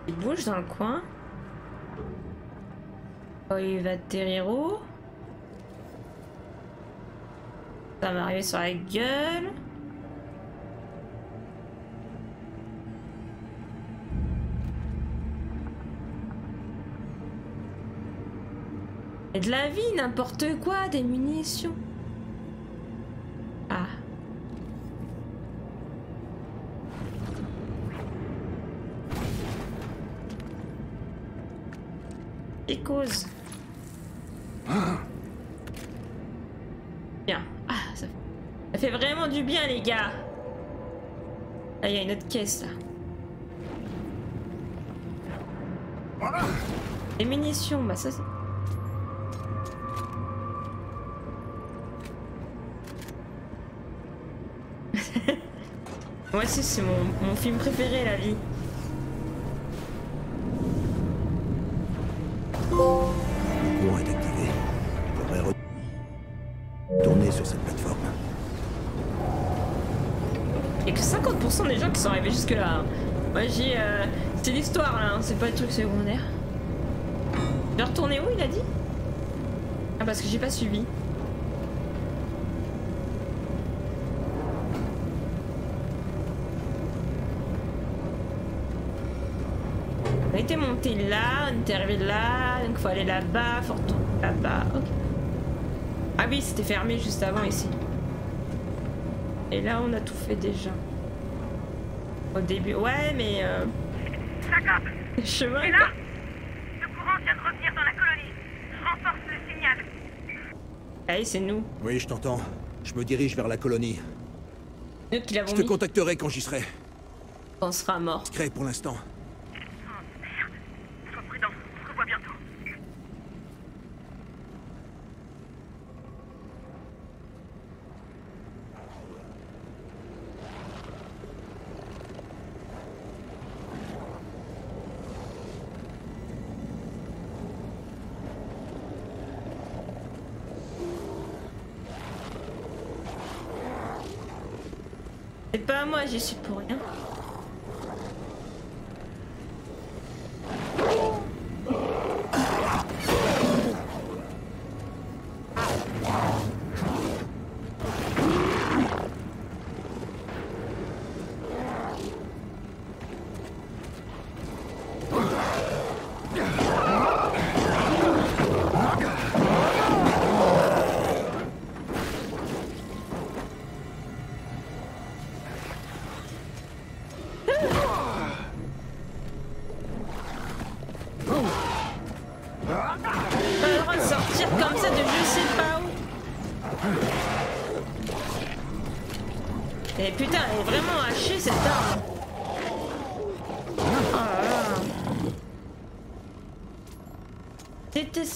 Il bouge dans le coin. Oh, il va atterrir où Ça va arriver sur la gueule. Et de la vie, n'importe quoi, des munitions. Cause. Bien. Ah, ça, fait vraiment du bien, les gars. Ah, il y a une autre caisse, là. Les munitions, bah ça c'est... (laughs) Moi c'est mon, mon film préféré, la vie. Jusque-là. hein. Moi, j'ai... euh, c'est l'histoire, là, hein, c'est pas le truc secondaire. Vais retourner où, il a dit? Ah, parce que j'ai pas suivi. On était monté là, on était arrivé là, donc faut aller là-bas, faut retourner là-bas. Ok. Ah oui, c'était fermé juste avant ici. Et là, on a tout fait déjà. Au début, ouais, mais euh, Jacob, (laughs) le chemin. t'es là Le courant vient de revenir dans la colonie. Je renforce le signal. Allez, c'est nous. Oui, je t'entends. Je me dirige vers la colonie. Nous qui l'avons Je te mis. contacterai quand j'y serai. On sera mort. Crée pour l'instant. Oh merde. Sois prudent, on se revoit bientôt. C'est pas moi, j'y suis pour rien.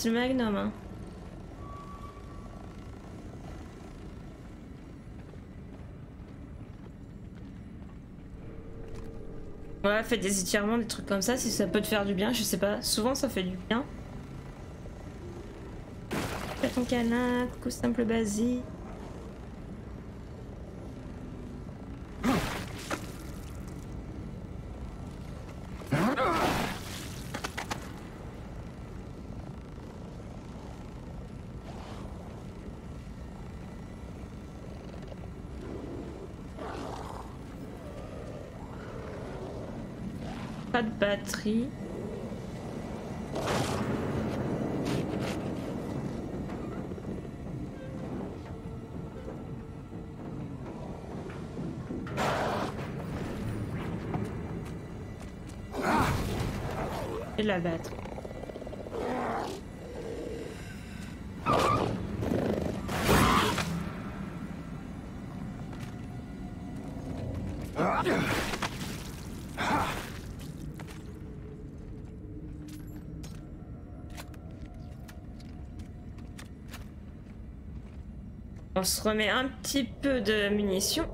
Le magnum. Hein. Ouais, fais des étirements, des trucs comme ça, si ça peut te faire du bien, je sais pas. Souvent ça fait du bien. Fais ton câlin, coup simple basique. Pas de Et la batterie. On se remet un petit peu de munitions.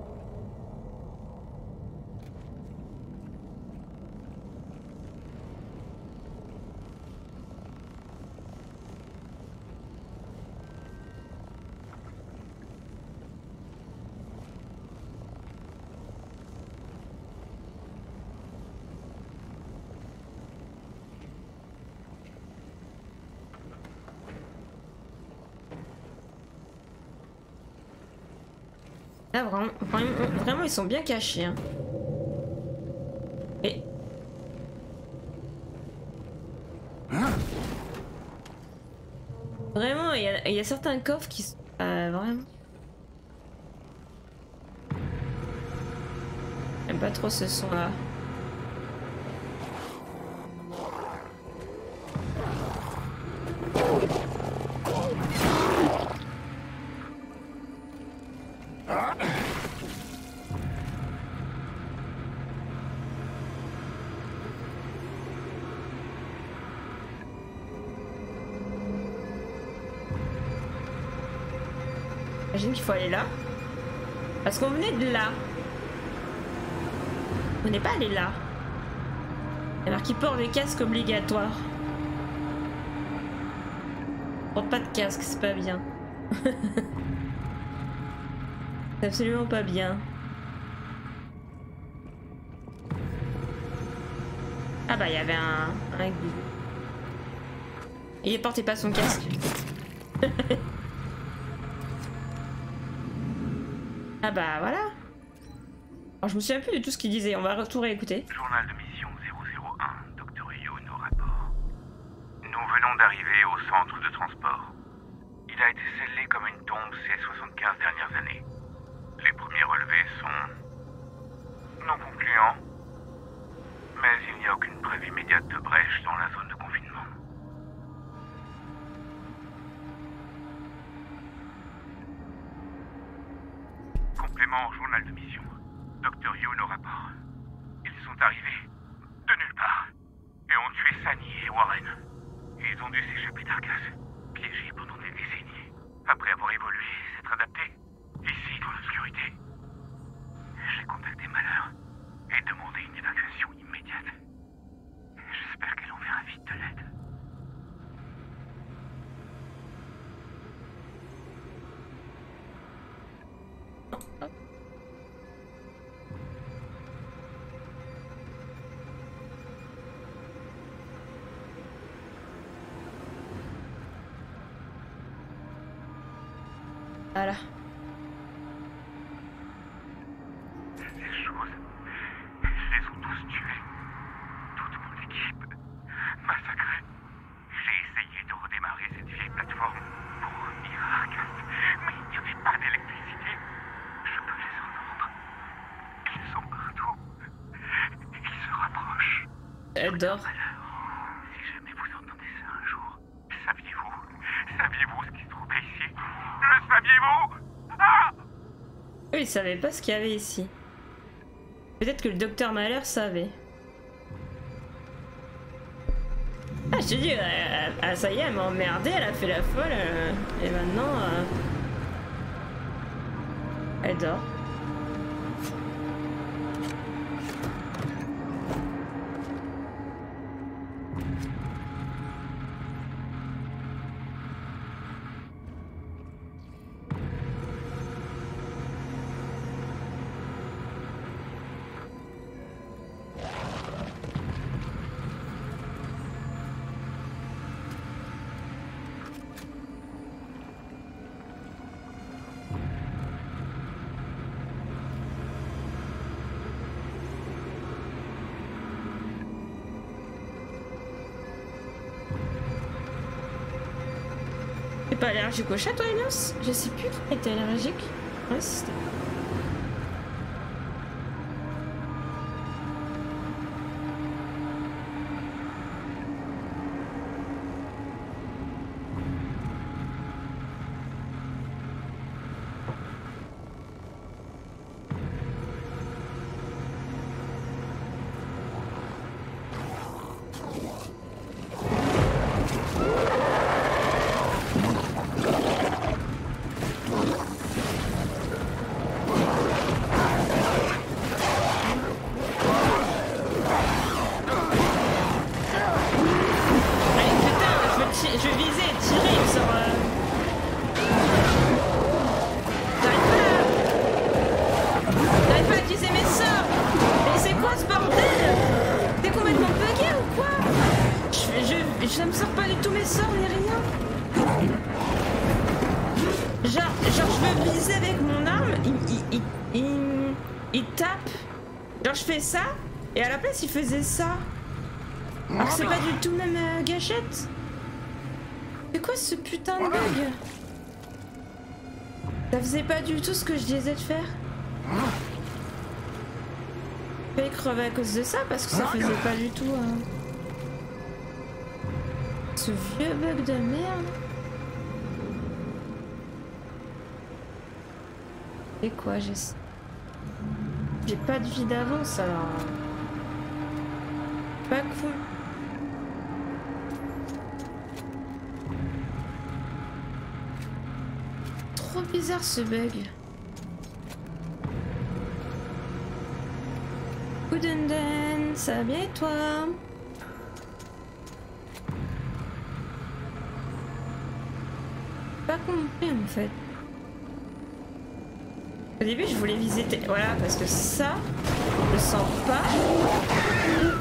Là, vraiment, vraiment, ils sont bien cachés. Hein. Et... Vraiment, il y, a- il y a certains coffres qui sont... euh, vraiment... J'aime pas trop ce son-là. J'imagine qu'il faut aller là. Parce qu'on venait de là. On n'est pas allé là. Il marqué port de casque obligatoire. Porte pas de casque, c'est pas bien. (laughs) c'est absolument pas bien. Ah bah il y avait un... un... Il portait pas son casque. (laughs) ah bah voilà. Alors je me souviens plus de tout ce qu'il disait, on va tout réécouter mission 001, Dr. Yoon au rapport. Nous venons d'arriver au centre de transport. Il a été scellé comme une tombe ces 75 dernières années. Les premiers relevés sont non concluants, mais il n'y a aucune preuve immédiate de brèche dans la zone de confinement. Complément au journal de mission. Dr. Yoon au rapport. Ils sont arrivés de nulle part et ont tué Sani et Warren. Ils ont dû s'échapper d'Arcas, piégés pendant des décennies, après avoir évolué et s'être adaptés, ici dans l'obscurité. J'ai contacté Malheur et demandé une évacuation immédiate. J'espère qu'elle enverra vite de l'aide. Voilà. Ces choses, je les ont tous tués. Toute mon équipe, massacrée. J'ai essayé de redémarrer cette vieille plateforme pour revenir à Arcas, mais il n'y avait pas d'électricité. Je peux les entendre. Ils sont partout. Ils se rapprochent. Alors, si jamais vous entendez ça un jour, saviez-vous Saviez-vous ce qui se trouvait ici? Le saviez-vous? Ah Eux, ils savaient pas ce qu'il y avait ici. Peut-être que le docteur Malheur savait. Ah, je te dis, euh, ah, ça y est, elle m'a emmerdé, elle a fait la folle, euh, et maintenant... euh, Elle dort. Allergique au chat, toi, Elias Je sais plus était allergique. Ouais, c'était... faisait ça. Alors que c'est pas du tout même euh, gâchette. C'est quoi ce putain de bug Ça faisait pas du tout ce que je disais de faire. Je vais crever à cause de ça parce que ça faisait pas du tout. hein. Ce vieux bug de merde. Et quoi j'ai j'ai pas de vie d'avance alors. Pas cool. Trop bizarre ce bug. Goodenden, ça va bien et toi? Pas compris en fait. Au début, je voulais visiter. Voilà, parce que ça, je le sens pas.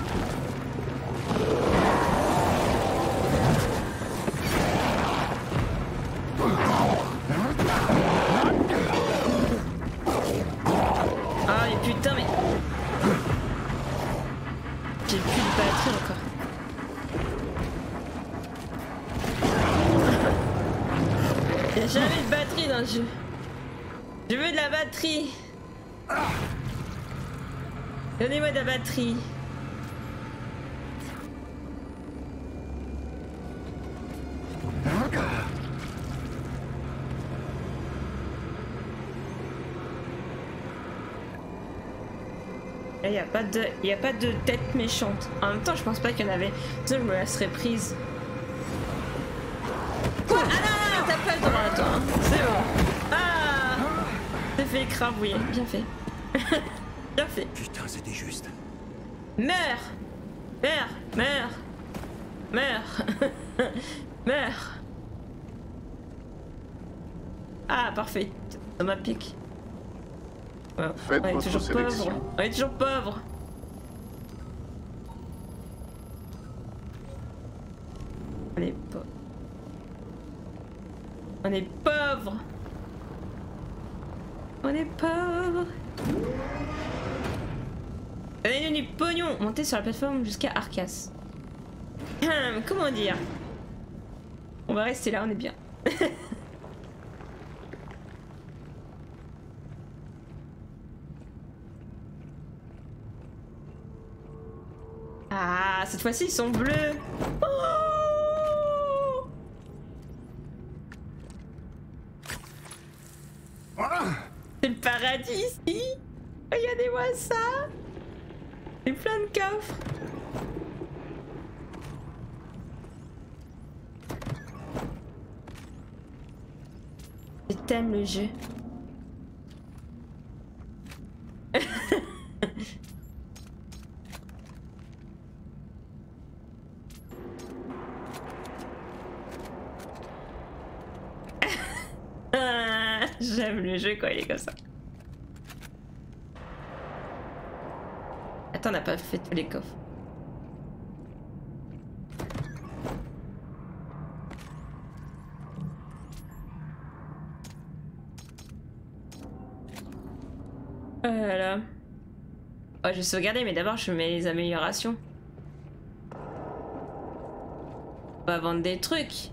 Batterie. Il n'y a, pas de- y a pas de tête méchante. En même temps, je pense pas qu'il y en avait. Sinon, je me laisserais prise. Quoi? Ah non, non, non, t'as pas le droit, toi. hein. C'est bon. Ah T'as fait écrabouiller. Bien fait. Meurs Meurs Meurs Meurs Meurs Ah, parfait. Ça m'a pique. Ouais, on est toujours sélection. pauvre. On est toujours pauvre. On est pauvre. On est pauvre. On est pauvre. Donnez-nous du pognon. Montez sur la plateforme jusqu'à Arcas. Hum, Comment dire? On va rester là, on est bien. (laughs) ah, cette fois-ci ils sont bleus. Oh C'est le paradis ici. Regardez-moi ça. Plein de coffres. Je t'aime le jeu. (laughs) Ah, J'aime le jeu quand il est comme ça. N'a pas fait tous les coffres. Voilà. Oh, je vais sauvegarder, mais d'abord je mets les améliorations. On va vendre des trucs.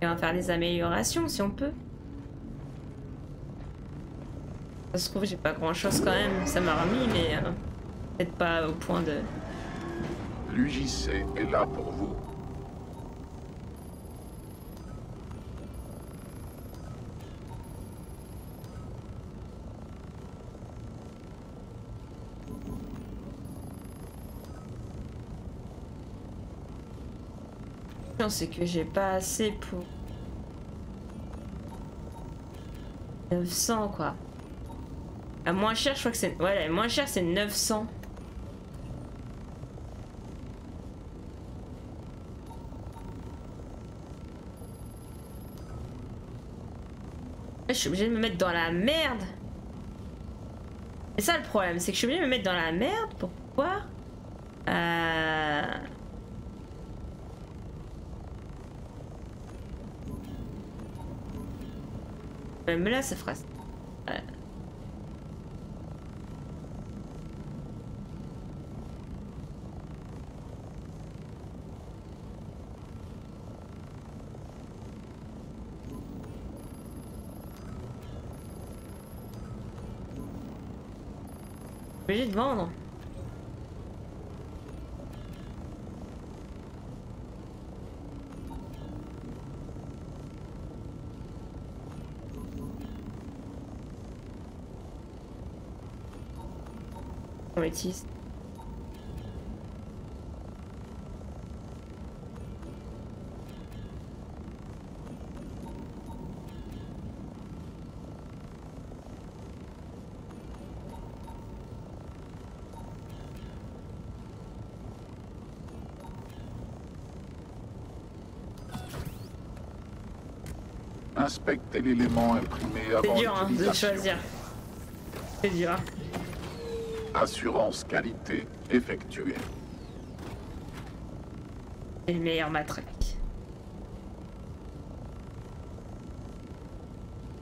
Et on va faire des améliorations si on peut. Ça se trouve, j'ai pas grand chose quand même. Ça m'a remis, mais euh, peut-être pas au point de. L'UJC est là pour vous. C'est que j'ai pas assez pour. 900 quoi. La moins cher, je crois que c'est. Ouais, moins cher, c'est 900. Je suis obligée de me mettre dans la merde. C'est ça le problème, c'est que je suis obligée de me mettre dans la merde pour pouvoir. Euh... Même là, ça fera. Obligé de vendre. On utilise. Inspectez l'élément imprimé C'est avant dur hein, de choisir. C'est dur. hein. Assurance qualité effectuée. C'est le meilleur matraque.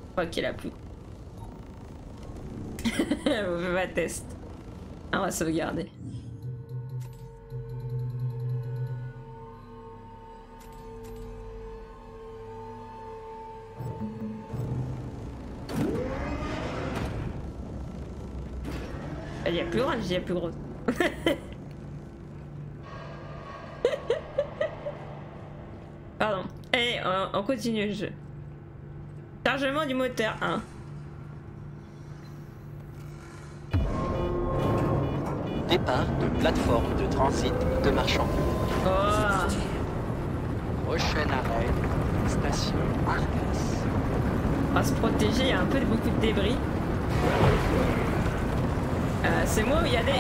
Je crois qu'il a plus. On va test. On va sauvegarder. Grande, plus grosse. (laughs) Pardon. Allez, on, on continue le jeu. Chargement du moteur 1. Départ de plateforme de transit de marchands. Oh, Prochain arrêt, station Argas. on va se protéger, il y a un peu beaucoup de débris. Euh, c'est moi où il y a des...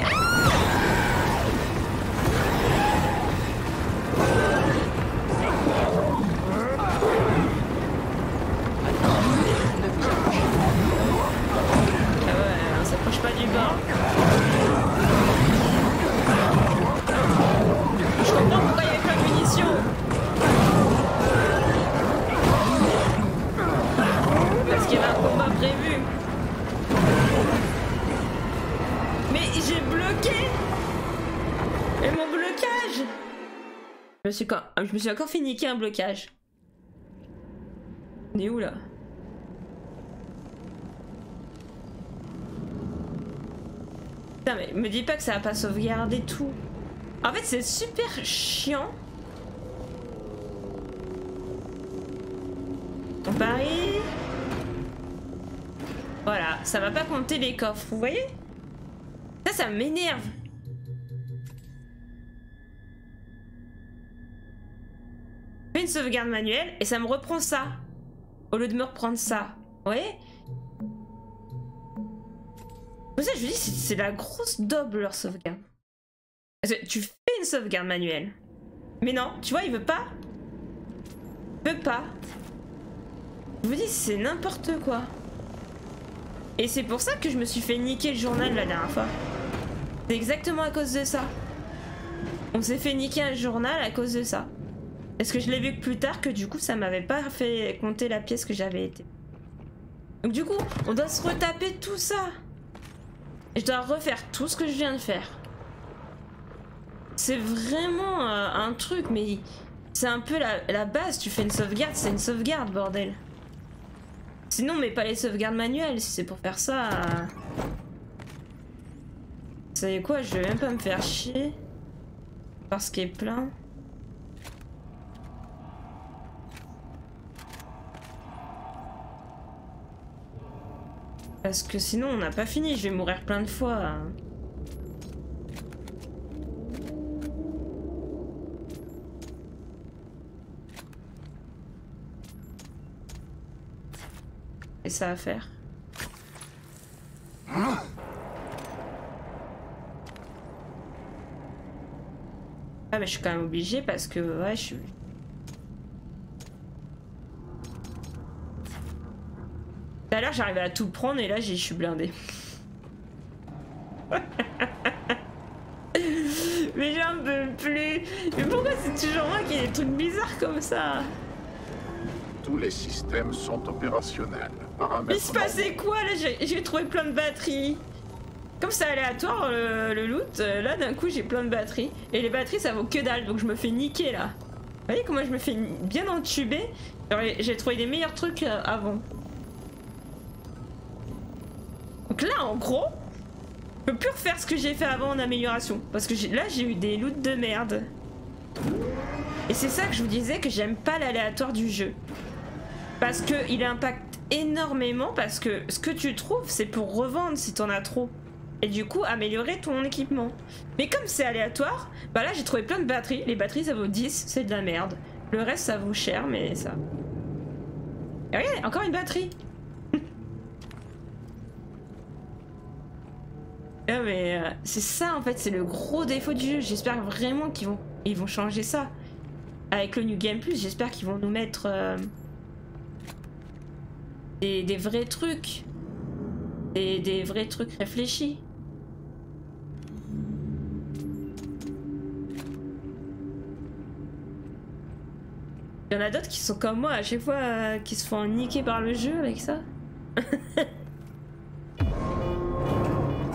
Ne Et mon blocage je me, suis je me suis encore fait niquer un blocage. On est où là? Putain, mais me dis pas que ça va pas sauvegarder tout. En fait, c'est super chiant. On parie. Voilà, ça va pas compter les coffres, vous voyez? Ça, ça m'énerve. Fais une sauvegarde manuelle et ça me reprend ça. Au lieu de me reprendre ça. Vous voyez pour ça, je vous dis, c'est la grosse double leur sauvegarde. Parce que tu fais une sauvegarde manuelle. Mais non, tu vois, il veut pas. Il veut pas. Je vous dis, c'est n'importe quoi. Et c'est pour ça que je me suis fait niquer le journal la dernière fois. C'est exactement à cause de ça. On s'est fait niquer un journal à cause de ça. Parce que je l'ai vu plus tard que du coup ça m'avait pas fait compter la pièce que j'avais été. Donc du coup, on doit se retaper tout ça. Et je dois refaire tout ce que je viens de faire. C'est vraiment euh, un truc, mais c'est un peu la, la base. Tu fais une sauvegarde, c'est une sauvegarde, bordel. Sinon, mais pas les sauvegardes manuelles. Si c'est pour faire ça. euh, Vous savez quoi, je vais même pas me faire chier. Parce qu'il est plein. Parce que sinon on n'a pas fini, je vais mourir plein de fois. Et ça à faire. Ah mais je suis quand même obligée parce que ouais je suis... Tout à l'heure j'arrivais à tout prendre et là je suis blindée. (laughs) Mais j'en peux plus. Mais pourquoi c'est toujours moi qui ai des trucs bizarres comme ça? Tous les systèmes sont opérationnels. Il se passait quoi là? J'ai trouvé plein de batteries. Comme c'est aléatoire le, le loot, euh, là d'un coup j'ai plein de batteries. Et les batteries ça vaut que dalle donc je me fais niquer là. Vous voyez comment je me fais bien entuber J'ai trouvé des meilleurs trucs euh, avant. Donc là en gros, je peux plus refaire ce que j'ai fait avant en amélioration. Parce que là j'ai eu des loots de merde. Et c'est ça que je vous disais que j'aime pas l'aléatoire du jeu. Parce que il impacte énormément parce que ce que tu trouves c'est pour revendre si t'en as trop. Et du coup améliorer ton équipement. Mais comme c'est aléatoire, bah là j'ai trouvé plein de batteries. Les batteries ça vaut 10, c'est de la merde. Le reste ça vaut cher mais ça... Et regardez, encore une batterie (laughs) Ah mais euh, c'est ça en fait, c'est le gros défaut du jeu. J'espère vraiment qu'ils vont, ils vont changer ça. Avec le New Game Plus, j'espère qu'ils vont nous mettre euh, des, vrais trucs. Des vrais trucs réfléchis. Il y en a d'autres qui sont comme moi à chaque fois euh, qui se font niquer par le jeu avec ça. (laughs)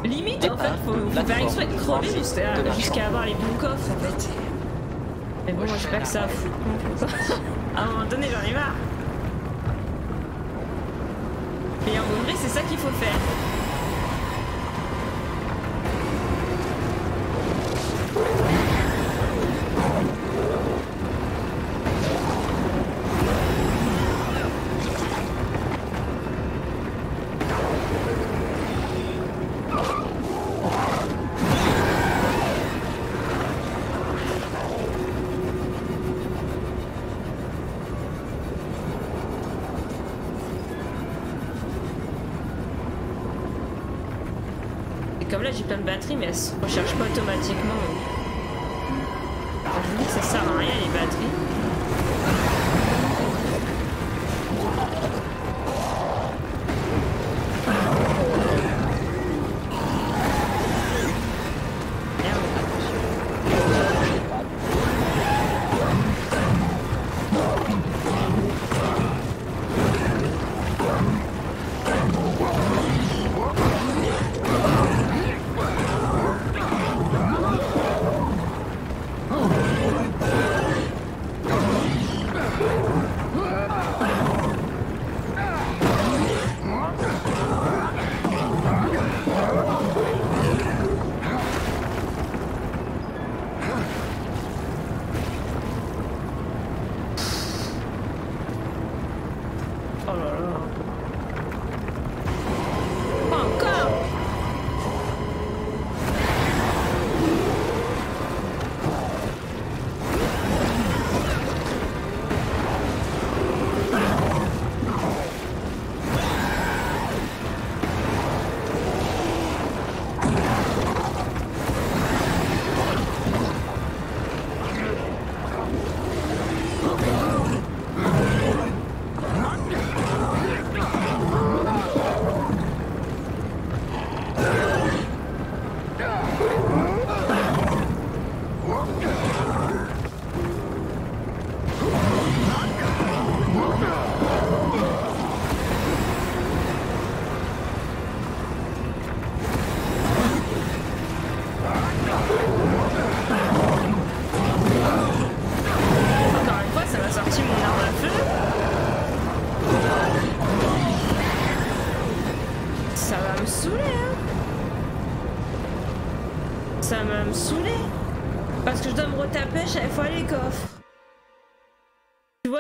Limite en fait, faut, faut faire exprès de crever jusqu'à jusqu'à avoir les bons coffres en fait. Mais bon, moi j'ai pas que ça plus. (laughs) à un moment donné, j'en ai marre. Et en vrai, c'est ça qu'il faut faire. Elles se rechargent pas automatiquement.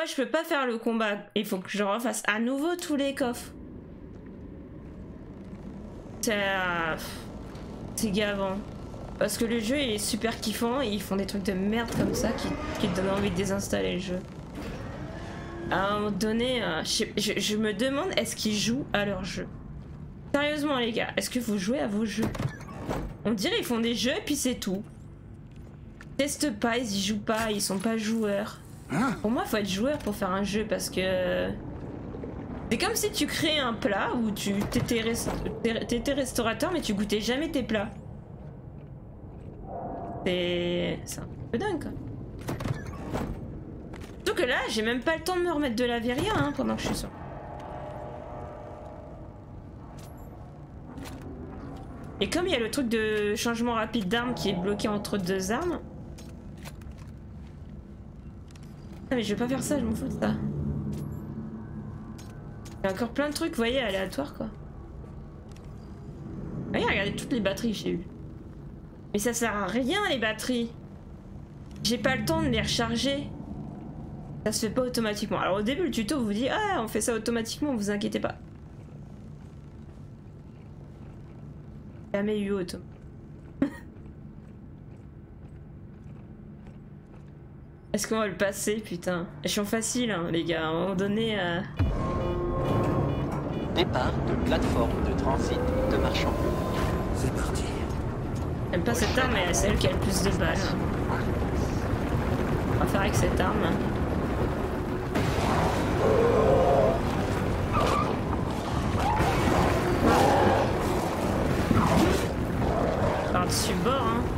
Je peux pas faire le combat. Il faut que je refasse à nouveau tous les coffres. C'est... euh, C'est gavant. Parce que le jeu il est super kiffant et ils font des trucs de merde comme ça qui, te donnent envie de désinstaller le jeu. À un moment donné, euh, je me demande est-ce qu'ils jouent à leur jeu? Sérieusement les gars, est-ce que vous jouez à vos jeux? On dirait ils font des jeux et puis c'est tout. Ils testent pas, ils y jouent pas, ils sont pas joueurs. Pour moi, faut être joueur pour faire un jeu parce que. C'est comme si tu créais un plat où tu t'étais rest- restaurateur mais tu goûtais jamais tes plats. C'est. C'est un peu dingue quoi. Surtout que là, j'ai même pas le temps de me remettre de la rien hein, pendant que je suis sur. Et comme il y a le truc de changement rapide d'arme qui est bloqué entre deux armes. Ah mais je vais pas faire ça, je m'en fous de ça. Il y a encore plein de trucs, vous voyez, aléatoires quoi. Regardez toutes les batteries que j'ai eues. Mais ça sert à rien les batteries. J'ai pas le temps de les recharger. Ça se fait pas automatiquement. Alors au début le tuto vous dit ah on fait ça automatiquement, vous inquiétez pas. Jamais eu auto. Est-ce qu'on va le passer putain? Je suis en facile hein, les gars, à un moment donné... Euh... Départ de plateforme de transit de marchands. C'est parti. J'aime pas cette arme mais c'est elle qui a le plus de balles. On va faire avec cette arme. Par-dessus bord, hein.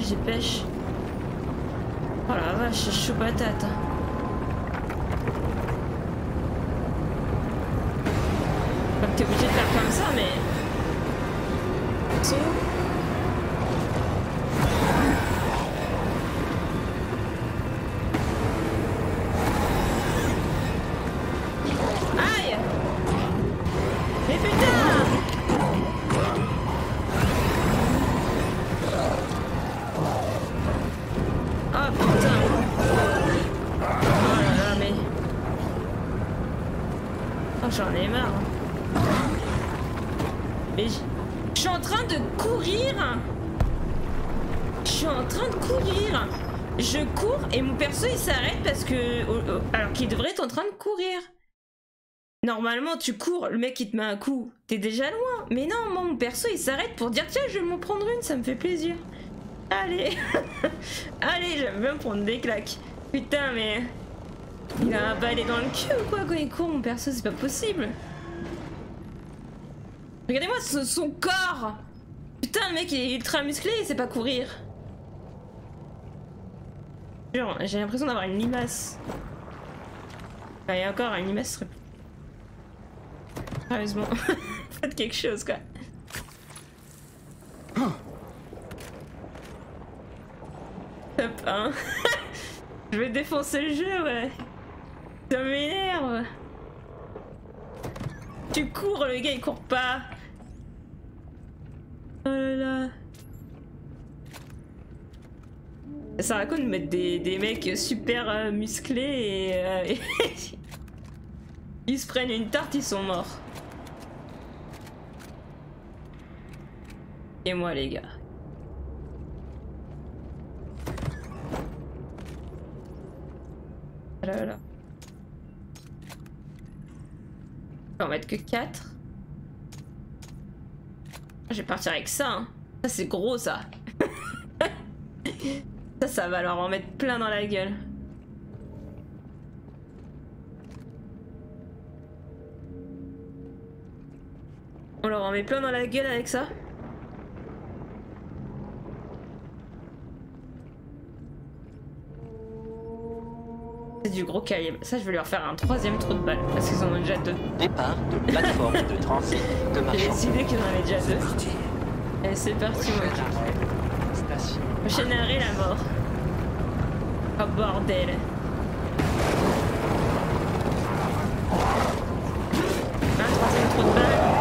Dépêche, dépêche. Oh la vache, c'est chaud patate. Je cours et mon perso il s'arrête parce que... Alors qu'il devrait être en train de courir. Normalement tu cours, le mec il te met un coup, t'es déjà loin. Mais non, moi mon perso il s'arrête pour dire tiens je vais m'en prendre une, ça me fait plaisir. Allez (laughs) Allez, j'aime bien prendre des claques. Putain, mais. Il a un balai dans le cul ou quoi quand il court, mon perso, c'est pas possible. Regardez-moi son corps Putain, le mec il est ultra musclé, il sait pas courir. J'ai l'impression d'avoir une limace. Enfin, et encore, une limace serait. Sérieusement. (laughs) Faites quelque chose, quoi. Top 1. (laughs) Je vais défoncer le jeu, ouais. Ça m'énerve. Tu cours, le gars il court pas. Oh là là. Ça sert quoi de mettre des, des mecs super euh, musclés et, euh, (laughs) et ils se prennent une tarte, ils sont morts. Et moi les gars. Ah là là. Je vais en mettre que 4. Je vais partir avec ça. hein. Ça c'est gros ça. (laughs) ça, ça va leur en mettre plein dans la gueule. On leur en met plein dans la gueule avec ça C'est du gros calibre. Ça, je vais leur faire un troisième trou de balle parce qu'ils en ont déjà deux. Départ de plateforme de transit de J'ai décidé qu'ils en avaient déjà deux. Et c'est parti, moi. Station. Je J'énerverai la mort. Oh bordel. Ah, troisième trou de balle.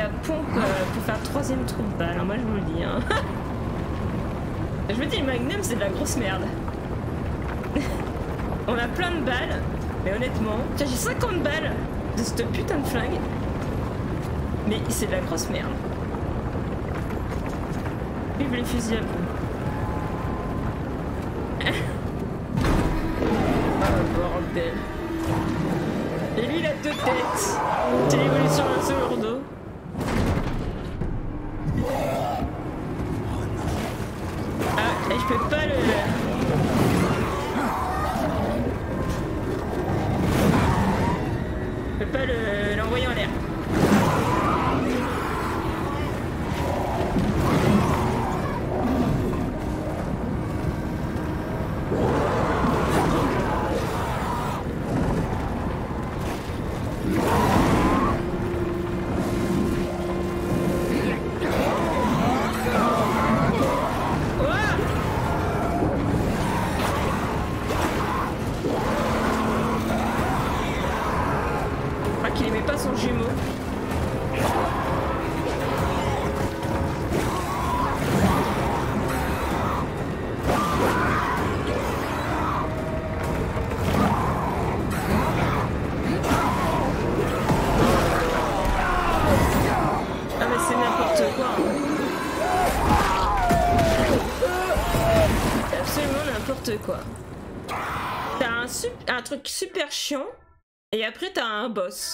à pompe euh, pour faire troisième trou de balle, moi je vous le dis. Hein. (laughs) Je me dis, le Magnum c'est de la grosse merde. (laughs) On a plein de balles, mais honnêtement, j'ai 50 balles de cette putain de flingue. Mais c'est de la grosse merde. Vive les fusils à pompe. (laughs) Ah, bordel. Et lui il a deux têtes. C'est l'évolution d'un seul lourdeau. Columbus.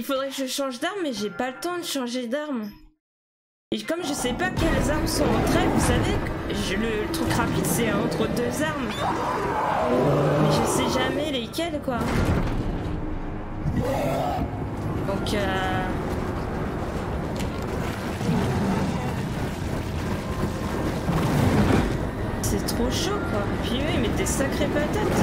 Il faudrait que je change d'arme, mais j'ai pas le temps de changer d'arme. Et comme je sais pas quelles armes sont entre elles, vous savez, je- le, le truc rapide c'est entre deux armes. Mais je sais jamais lesquelles quoi. Donc euh... C'est trop chaud quoi. Puis eux ils des sacrées patates.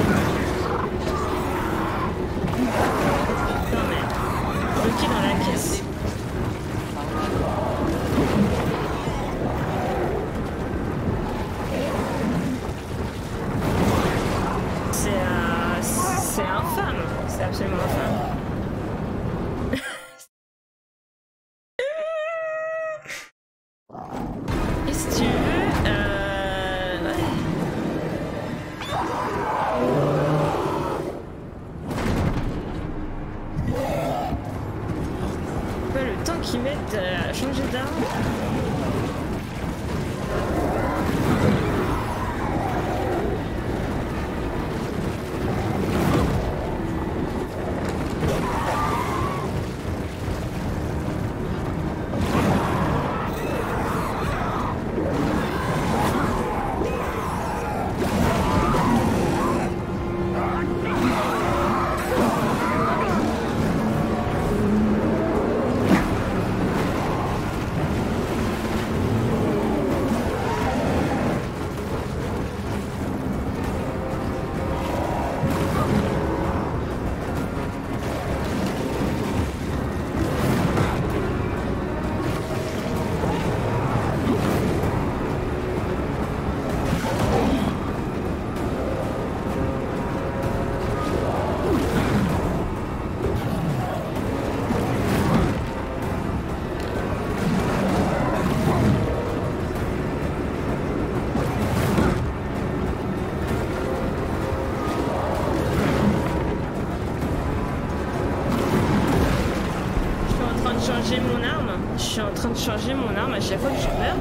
Train de changer mon arme à chaque fois que je meurs.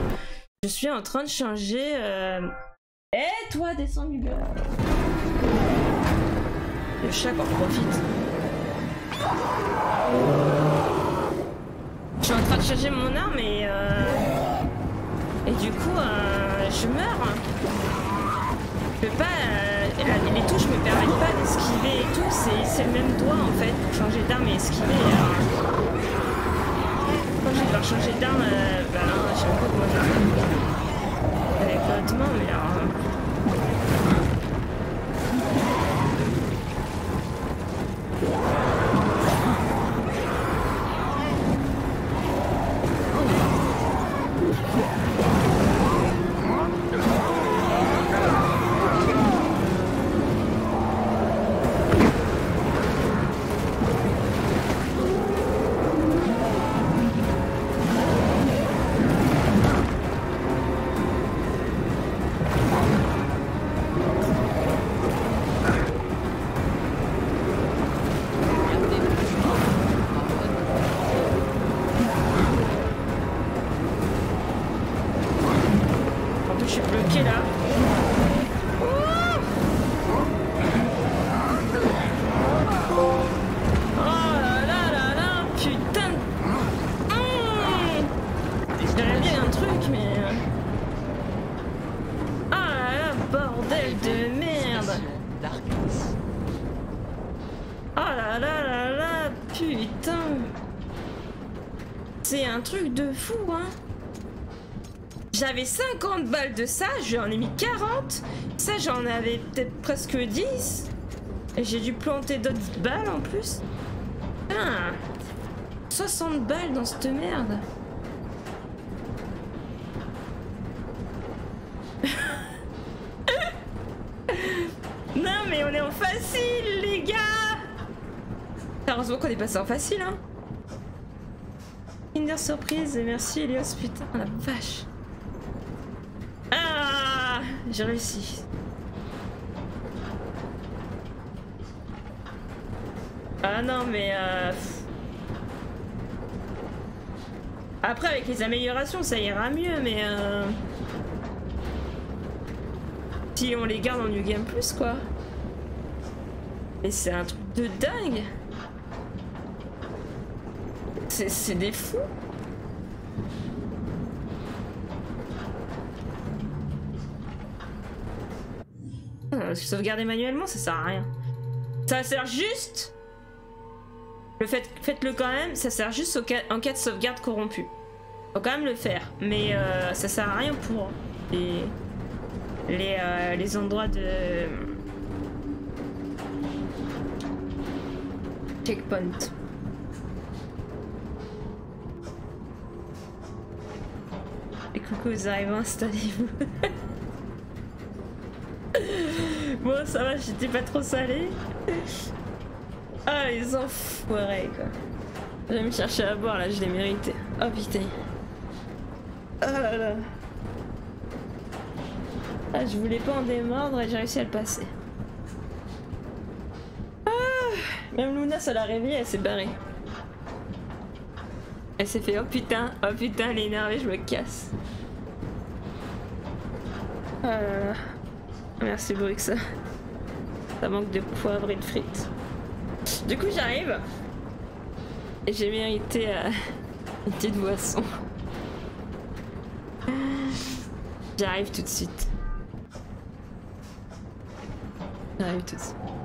Je suis en train de changer. Euh... Eh toi, descends du gars. Le chat en profite. Je suis en train de changer mon arme et euh... et du coup euh, je meurs. Je peux pas. euh, les touches me permettent pas d'esquiver et tout. C'est c'est le même doigt en fait pour changer d'arme et esquiver. Quand je vais devoir changer d'arme, euh, bah je sais même pas comment je vais faire. Avec l'autrement, mais alors. Fou, hein. J'avais 50 balles de ça, j'en ai mis 40. Ça, j'en avais peut-être presque 10. Et j'ai dû planter d'autres balles en plus. Putain. 60 balles dans cette merde. (laughs) non mais on est en facile les gars Heureusement qu'on est passé en facile hein Surprise, merci Elios, putain la vache Ah J'ai réussi. Ah non mais euh... Après avec les améliorations ça ira mieux mais euh... Si on les garde en New Game Plus quoi. Mais c'est un truc de dingue c'est des fous. Ah, Sauvegarder manuellement, ça sert à rien. Ça sert juste. Le fait, faites-le quand même, ça sert juste au cas- en cas de sauvegarde corrompue. Faut quand même le faire, mais euh, ça sert à rien pour les les, euh, les endroits de checkpoint. Et coucou, arrivez, installez-vous. (laughs) bon, ça va, j'étais pas trop salé. Ah, les enfoirés, quoi. Je vais me chercher à boire, là, je l'ai mérité. Oh putain. Ah là là. Ah, je voulais pas en démordre et j'ai réussi à le passer. Ah, même Luna, ça l'a réveillée, elle s'est barrée. Elle s'est fait oh putain, oh putain, elle est énervée, je me casse. Là. Merci Brux. Ça manque de poivre et de frites. Du coup, j'arrive. Et j'ai mérité euh, une petite boisson. J'arrive tout de suite. J'arrive tout de suite.